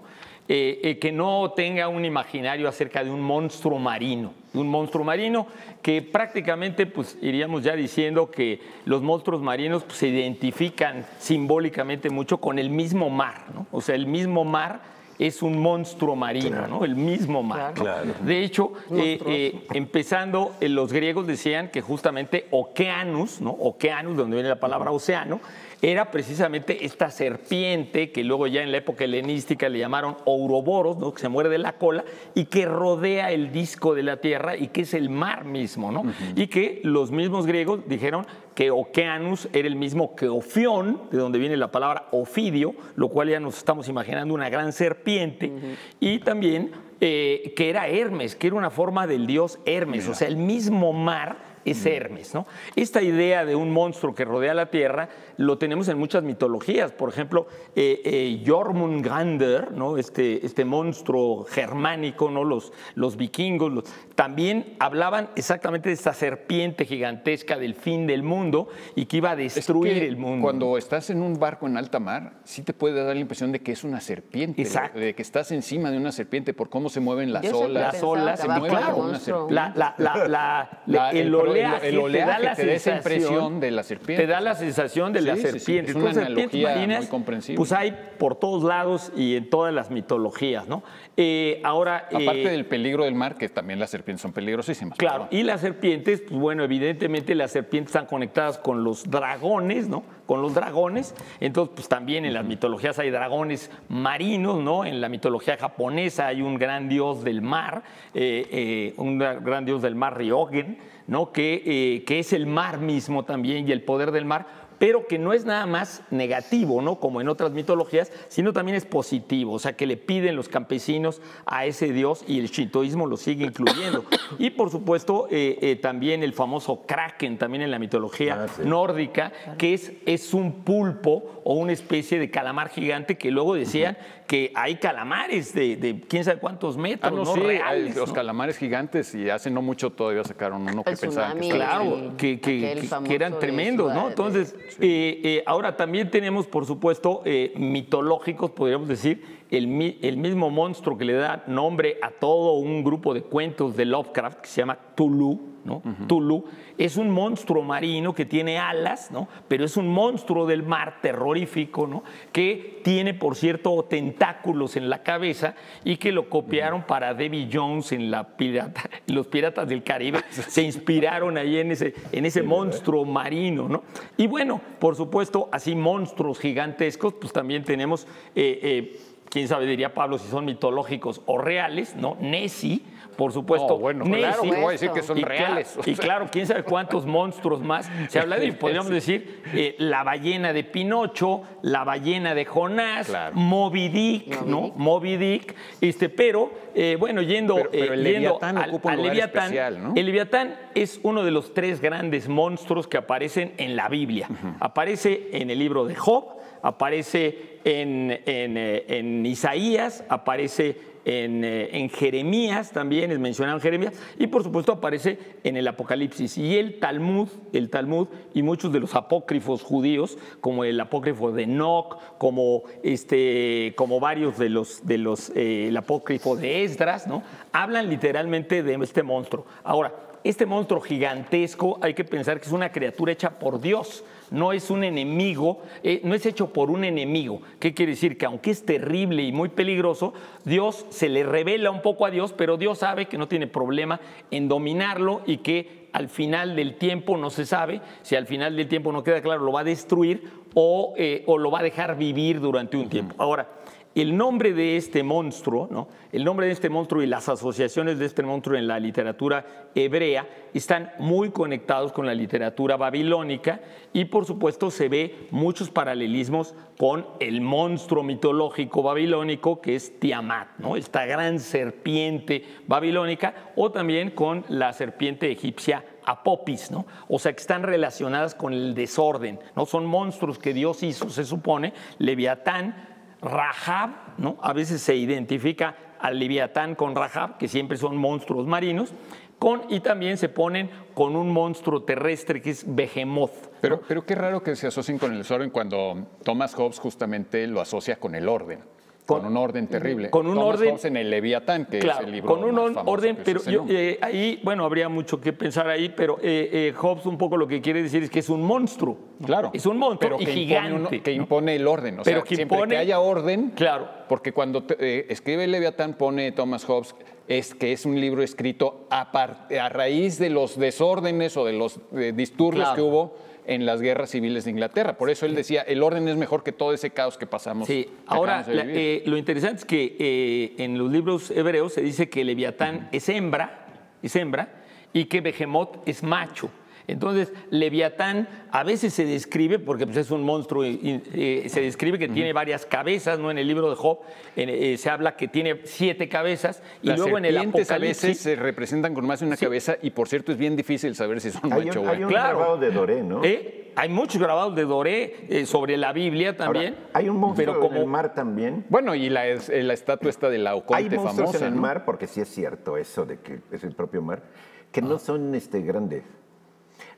Eh, eh, que no tenga un imaginario acerca de un monstruo marino, un monstruo marino que prácticamente pues iríamos ya diciendo que los monstruos marinos pues, se identifican simbólicamente mucho con el mismo mar, ¿no? O sea, el mismo mar es un monstruo marino, ¿no? El mismo mar. ¿no? Claro. De hecho, eh, eh, empezando, eh, los griegos decían que justamente Oceanus, ¿no? Oceanus, de donde viene la palabra océano, era precisamente esta serpiente que luego ya en la época helenística le llamaron Ouroboros, ¿no? que se muerde la cola y que rodea el disco de la tierra y que es el mar mismo, ¿no? Y que los mismos griegos dijeron que Oceanus era el mismo que Ofión, de donde viene la palabra ofidio, lo cual ya nos estamos imaginando una gran serpiente, y también eh, que era Hermes, que era una forma del dios Hermes, o sea, el mismo mar es Hermes, ¿no? Esta idea de un monstruo que rodea la Tierra lo tenemos en muchas mitologías. Por ejemplo, eh, eh, Jormungandr, ¿no? Este, este monstruo germánico, ¿no? Los, los vikingos los- también hablaban exactamente de esta serpiente gigantesca del fin del mundo y que iba a Es destruir que el mundo. Cuando estás en un barco en alta mar, sí te puede dar la impresión de que es una serpiente, Exacto. de que estás encima de una serpiente por cómo se mueven las Yo olas. Las olas, se mueven como un una. La, la, la, la- La- el, el el- oleaje te da la te da esa sensación impresión de la serpiente. Te da la sensación de la Sí, sí, sí, serpiente. es una analogía marinas, muy comprensible. pues hay por todos lados y en todas las mitologías, ¿no? Eh, ahora, Aparte eh, del peligro del mar, que también las serpientes son peligrosísimas. Claro, y las serpientes, pues bueno, evidentemente las serpientes están conectadas con los dragones, ¿no? Con los dragones. Entonces, pues también en las mitologías hay dragones marinos, ¿no? En la mitología japonesa hay un gran dios del mar, eh, eh, un gran dios del mar, Ryogen, ¿no? Que, eh, que es el mar mismo también y el poder del mar pero que no es nada más negativo, ¿no? Como en otras mitologías, sino también es positivo, o sea, que le piden los campesinos a ese dios y el shintoísmo lo sigue incluyendo. Y por supuesto, eh, eh, también el famoso kraken, también en la mitología Ah, sí. nórdica, que es, es un pulpo o una especie de calamar gigante que luego decían que hay calamares de, de quién sabe cuántos metros, Ah, no, ¿no? sí, hay Reales, los ¿no? calamares gigantes y hace no mucho todavía sacaron uno que pensaban que Claro, el- que, que- que- eran tremendos, ¿no? Entonces, eh, eh, ahora también tenemos, por supuesto, eh, mitológicos, podríamos decir, el, el mismo monstruo que le da nombre a todo un grupo de cuentos de Lovecraft que se llama Tulu, ¿no? Tulu es un monstruo marino que tiene alas, ¿no? Pero es un monstruo del mar terrorífico, ¿no? Que tiene, por cierto, tentáculos en la cabeza y que lo copiaron para Davy Jones en la pirata, los Piratas del Caribe. Se inspiraron ahí en ese, en ese monstruo marino, ¿no? Y bueno, por supuesto, así monstruos gigantescos, pues también tenemos, eh, eh, quién sabe, diría Pablo, si son mitológicos o reales, ¿no? Nessie, por supuesto. No, bueno, claro, voy a decir que son Y claro- reales. y claro, quién sabe cuántos monstruos más. Se habla de, podríamos decir, eh, la ballena de Pinocho, la ballena de Jonás, Claro. Moby Dick, ¿no? Moby Dick. Este, pero, eh, bueno, yendo, Pero- pero eh, el yendo Leviatán al, ocupa un al lugar Leviatán, especial, ¿no? el Leviatán es uno de los tres grandes monstruos que aparecen en la Biblia. Aparece en el libro de Job, aparece en, en, eh, en Isaías, aparece en, en Jeremías también, es mencionado en Jeremías, y por supuesto aparece en el Apocalipsis. Y el Talmud, el Talmud y muchos de los apócrifos judíos, como el apócrifo de Enoch, como, este, como varios de los, de los eh, el apócrifo de Esdras, ¿no? hablan literalmente de este monstruo. Ahora, este monstruo gigantesco hay que pensar que es una criatura hecha por Dios, no es un enemigo, eh, no es hecho por un enemigo. ¿Qué quiere decir? Que aunque es terrible y muy peligroso, Dios se le revela un poco a Dios, pero Dios sabe que no tiene problema en dominarlo y que al final del tiempo no se sabe, si al final del tiempo no queda claro, lo va a destruir o, eh, o lo va a dejar vivir durante un tiempo. Ahora, el nombre de este monstruo, ¿no? el nombre de este monstruo y las asociaciones de este monstruo en la literatura hebrea están muy conectados con la literatura babilónica y por supuesto se ve muchos paralelismos con el monstruo mitológico babilónico que es Tiamat, ¿no? esta gran serpiente babilónica, o también con la serpiente egipcia Apopis, ¿no? O sea, que están relacionadas con el desorden, ¿no? Son monstruos que Dios hizo, se supone, Leviatán, Rahab, ¿no? A veces se identifica al Leviatán con Rahab, que siempre son monstruos marinos, con, y también se ponen con un monstruo terrestre que es Behemoth. Pero, pero qué raro que se asocien con el desorden cuando Thomas Hobbes justamente lo asocia con el orden. Con, un orden terrible. Con un Thomas orden. Hobbes en el Leviatán, que Claro, es el libro con un más or- famoso orden, pero yo, eh, ahí, bueno, habría mucho que pensar ahí, pero eh, eh, Hobbes un poco lo que quiere decir es que es un monstruo. Claro. Es un monstruo pero y que impone gigante. uno- que impone el orden. O Pero sea, que siempre impone- que haya orden. Claro. Porque cuando te- escribe el Leviatán, pone Thomas Hobbes, es que es un libro escrito a, a raíz de los desórdenes o de los disturbios Claro. que hubo en las guerras civiles de Inglaterra. Por eso él decía, el orden es mejor que todo ese caos que pasamos. Sí, que ahora la- eh, lo interesante es que eh, en los libros hebreos se dice que Leviatán es hembra, es hembra, y que Behemoth es macho. Entonces, Leviatán a veces se describe, porque pues, es un monstruo, eh, se describe que tiene varias cabezas, ¿no? En el libro de Job en, eh, se habla que tiene siete cabezas, y Las luego en el serpientes a Apocalipsis... veces se representan con más de una Sí. cabeza y por cierto es bien difícil saber si son Hay macho un, o hay un Claro. grabado de Doré, ¿no? ¿Eh? Hay muchos grabados de Doré eh, sobre la Biblia Ahora, también. hay un monstruo pero como, en el mar también. Bueno, y la, es- la estatua esta de la Hay Oconte monstruos famosa, en el ¿no? mar, porque sí es cierto eso de que es el propio mar, que no son este, grandes.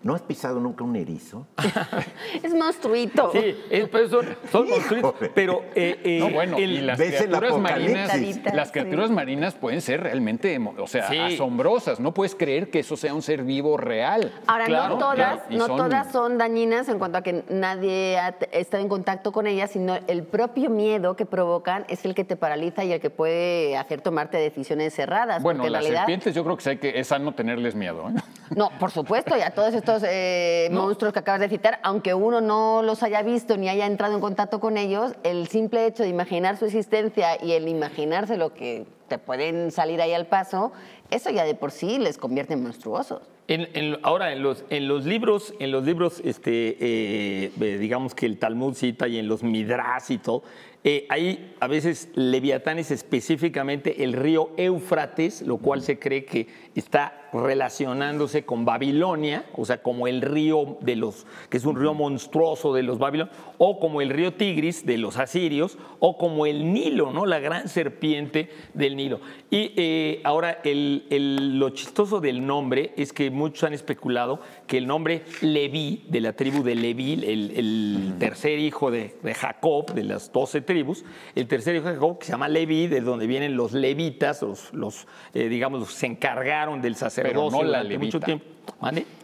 ¿No has pisado nunca un erizo? Es monstruito. Sí, es- pero son, son monstruitos, pero eh, eh, No, bueno, el- y las criaturas marinas, las criaturas marinas pueden ser realmente, o sea, Sí. asombrosas. No puedes creer que eso sea un ser vivo real. Ahora, Claro, no, todas, claro, no son- todas son dañinas en cuanto a que nadie ha estado en contacto con ellas, sino el propio miedo que provocan es el que te paraliza y el que puede hacer tomarte decisiones cerradas. Bueno, las realidad, serpientes yo creo que, sí hay que es sano tenerles miedo. ¿eh? No, por supuesto, y a todos estos eh, monstruos que acabas de citar, aunque uno no los haya visto ni haya entrado en contacto con ellos, el simple hecho de imaginar su existencia y el imaginarse lo que te pueden salir ahí al paso, eso ya de por sí les convierte en monstruosos. En- en- ahora, en los, en los libros, en los libros, este, eh, eh, digamos que el Talmud cita y en los Midrash y todo, eh, hay a veces Leviatán es específicamente el río Éufrates, lo cual se cree que está relacionándose con Babilonia, o sea, como el río de los, que es un río monstruoso de los babilonios, o como el río Tigris de los asirios, o como el Nilo, ¿no? La gran serpiente del Nilo. Y eh, ahora, el- el- lo chistoso del nombre es que muchos han especulado que el nombre Leví, de la tribu de Leví, el, el tercer hijo de, de Jacob, de las doce tribus, el tercer hijo de Jacob, que se llama Leví, de donde vienen los levitas, los, los eh, digamos, los se encargaron del sacerdocio no la durante mucho levita. tiempo.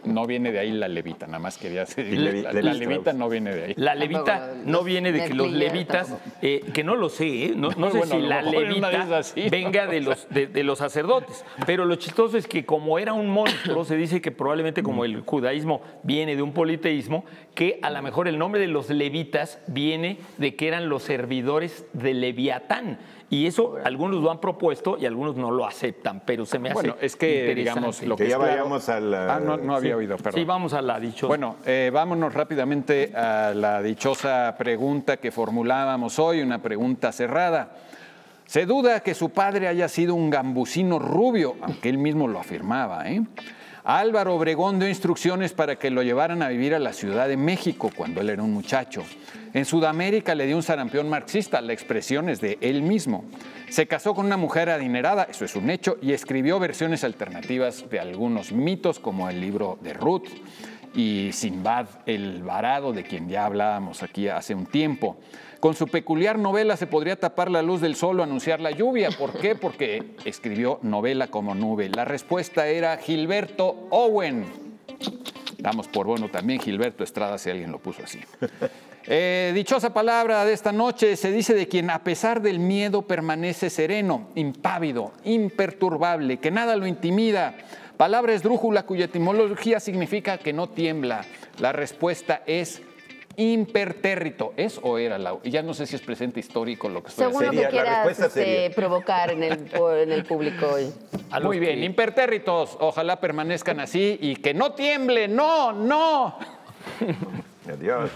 No viene de ahí la levita, nada más quería decir. La, la levita no viene de ahí. La levita los no viene de que los levitas, eh, que no lo sé, ¿eh? no, no sé Bueno, si la levita venga de los, de, de los sacerdotes, pero lo chistoso es que como era un monstruo, se dice que probablemente como el judaísmo viene de un politeísmo, que a lo mejor el nombre de los levitas viene de que eran los servidores de Leviatán. Y eso algunos lo han propuesto y algunos no lo aceptan, pero se me hace Bueno, es que digamos lo Que que ya es claro- vayamos a la- Ah, no, no había oído, perdón. Sí, vamos a la dichosa. Bueno, eh, vámonos rápidamente a la dichosa pregunta que formulábamos hoy, una pregunta cerrada. Se duda que su padre haya sido un gambusino rubio, aunque él mismo lo afirmaba. ¿eh? Álvaro Obregón dio instrucciones para que lo llevaran a vivir a la Ciudad de México cuando él era un muchacho. En Sudamérica le dio un sarampión marxista, la expresión es de él mismo. Se casó con una mujer adinerada, eso es un hecho, y escribió versiones alternativas de algunos mitos como el libro de Ruth y Sinbad el Varado, de quien ya hablábamos aquí hace un tiempo. Con su peculiar novela se podría tapar la luz del sol o anunciar la lluvia. ¿Por qué? Porque escribió novela como nube. La respuesta era Gilberto Owen. Damos por bueno también Gilberto Estrada, si alguien lo puso así. Eh, dichosa palabra de esta noche se dice de quien a pesar del miedo permanece sereno, impávido, imperturbable, que nada lo intimida. Palabra esdrújula cuya etimología significa que no tiembla. La respuesta es impertérrito. ¿Es o era la? Y ya no sé si es presente histórico lo que estoy Según lo Sería, que la quieras respuesta este, sería. provocar en el, en el público hoy. Muy bien, que- impertérritos, ojalá permanezcan así y que no tiemble, no, no. Adiós.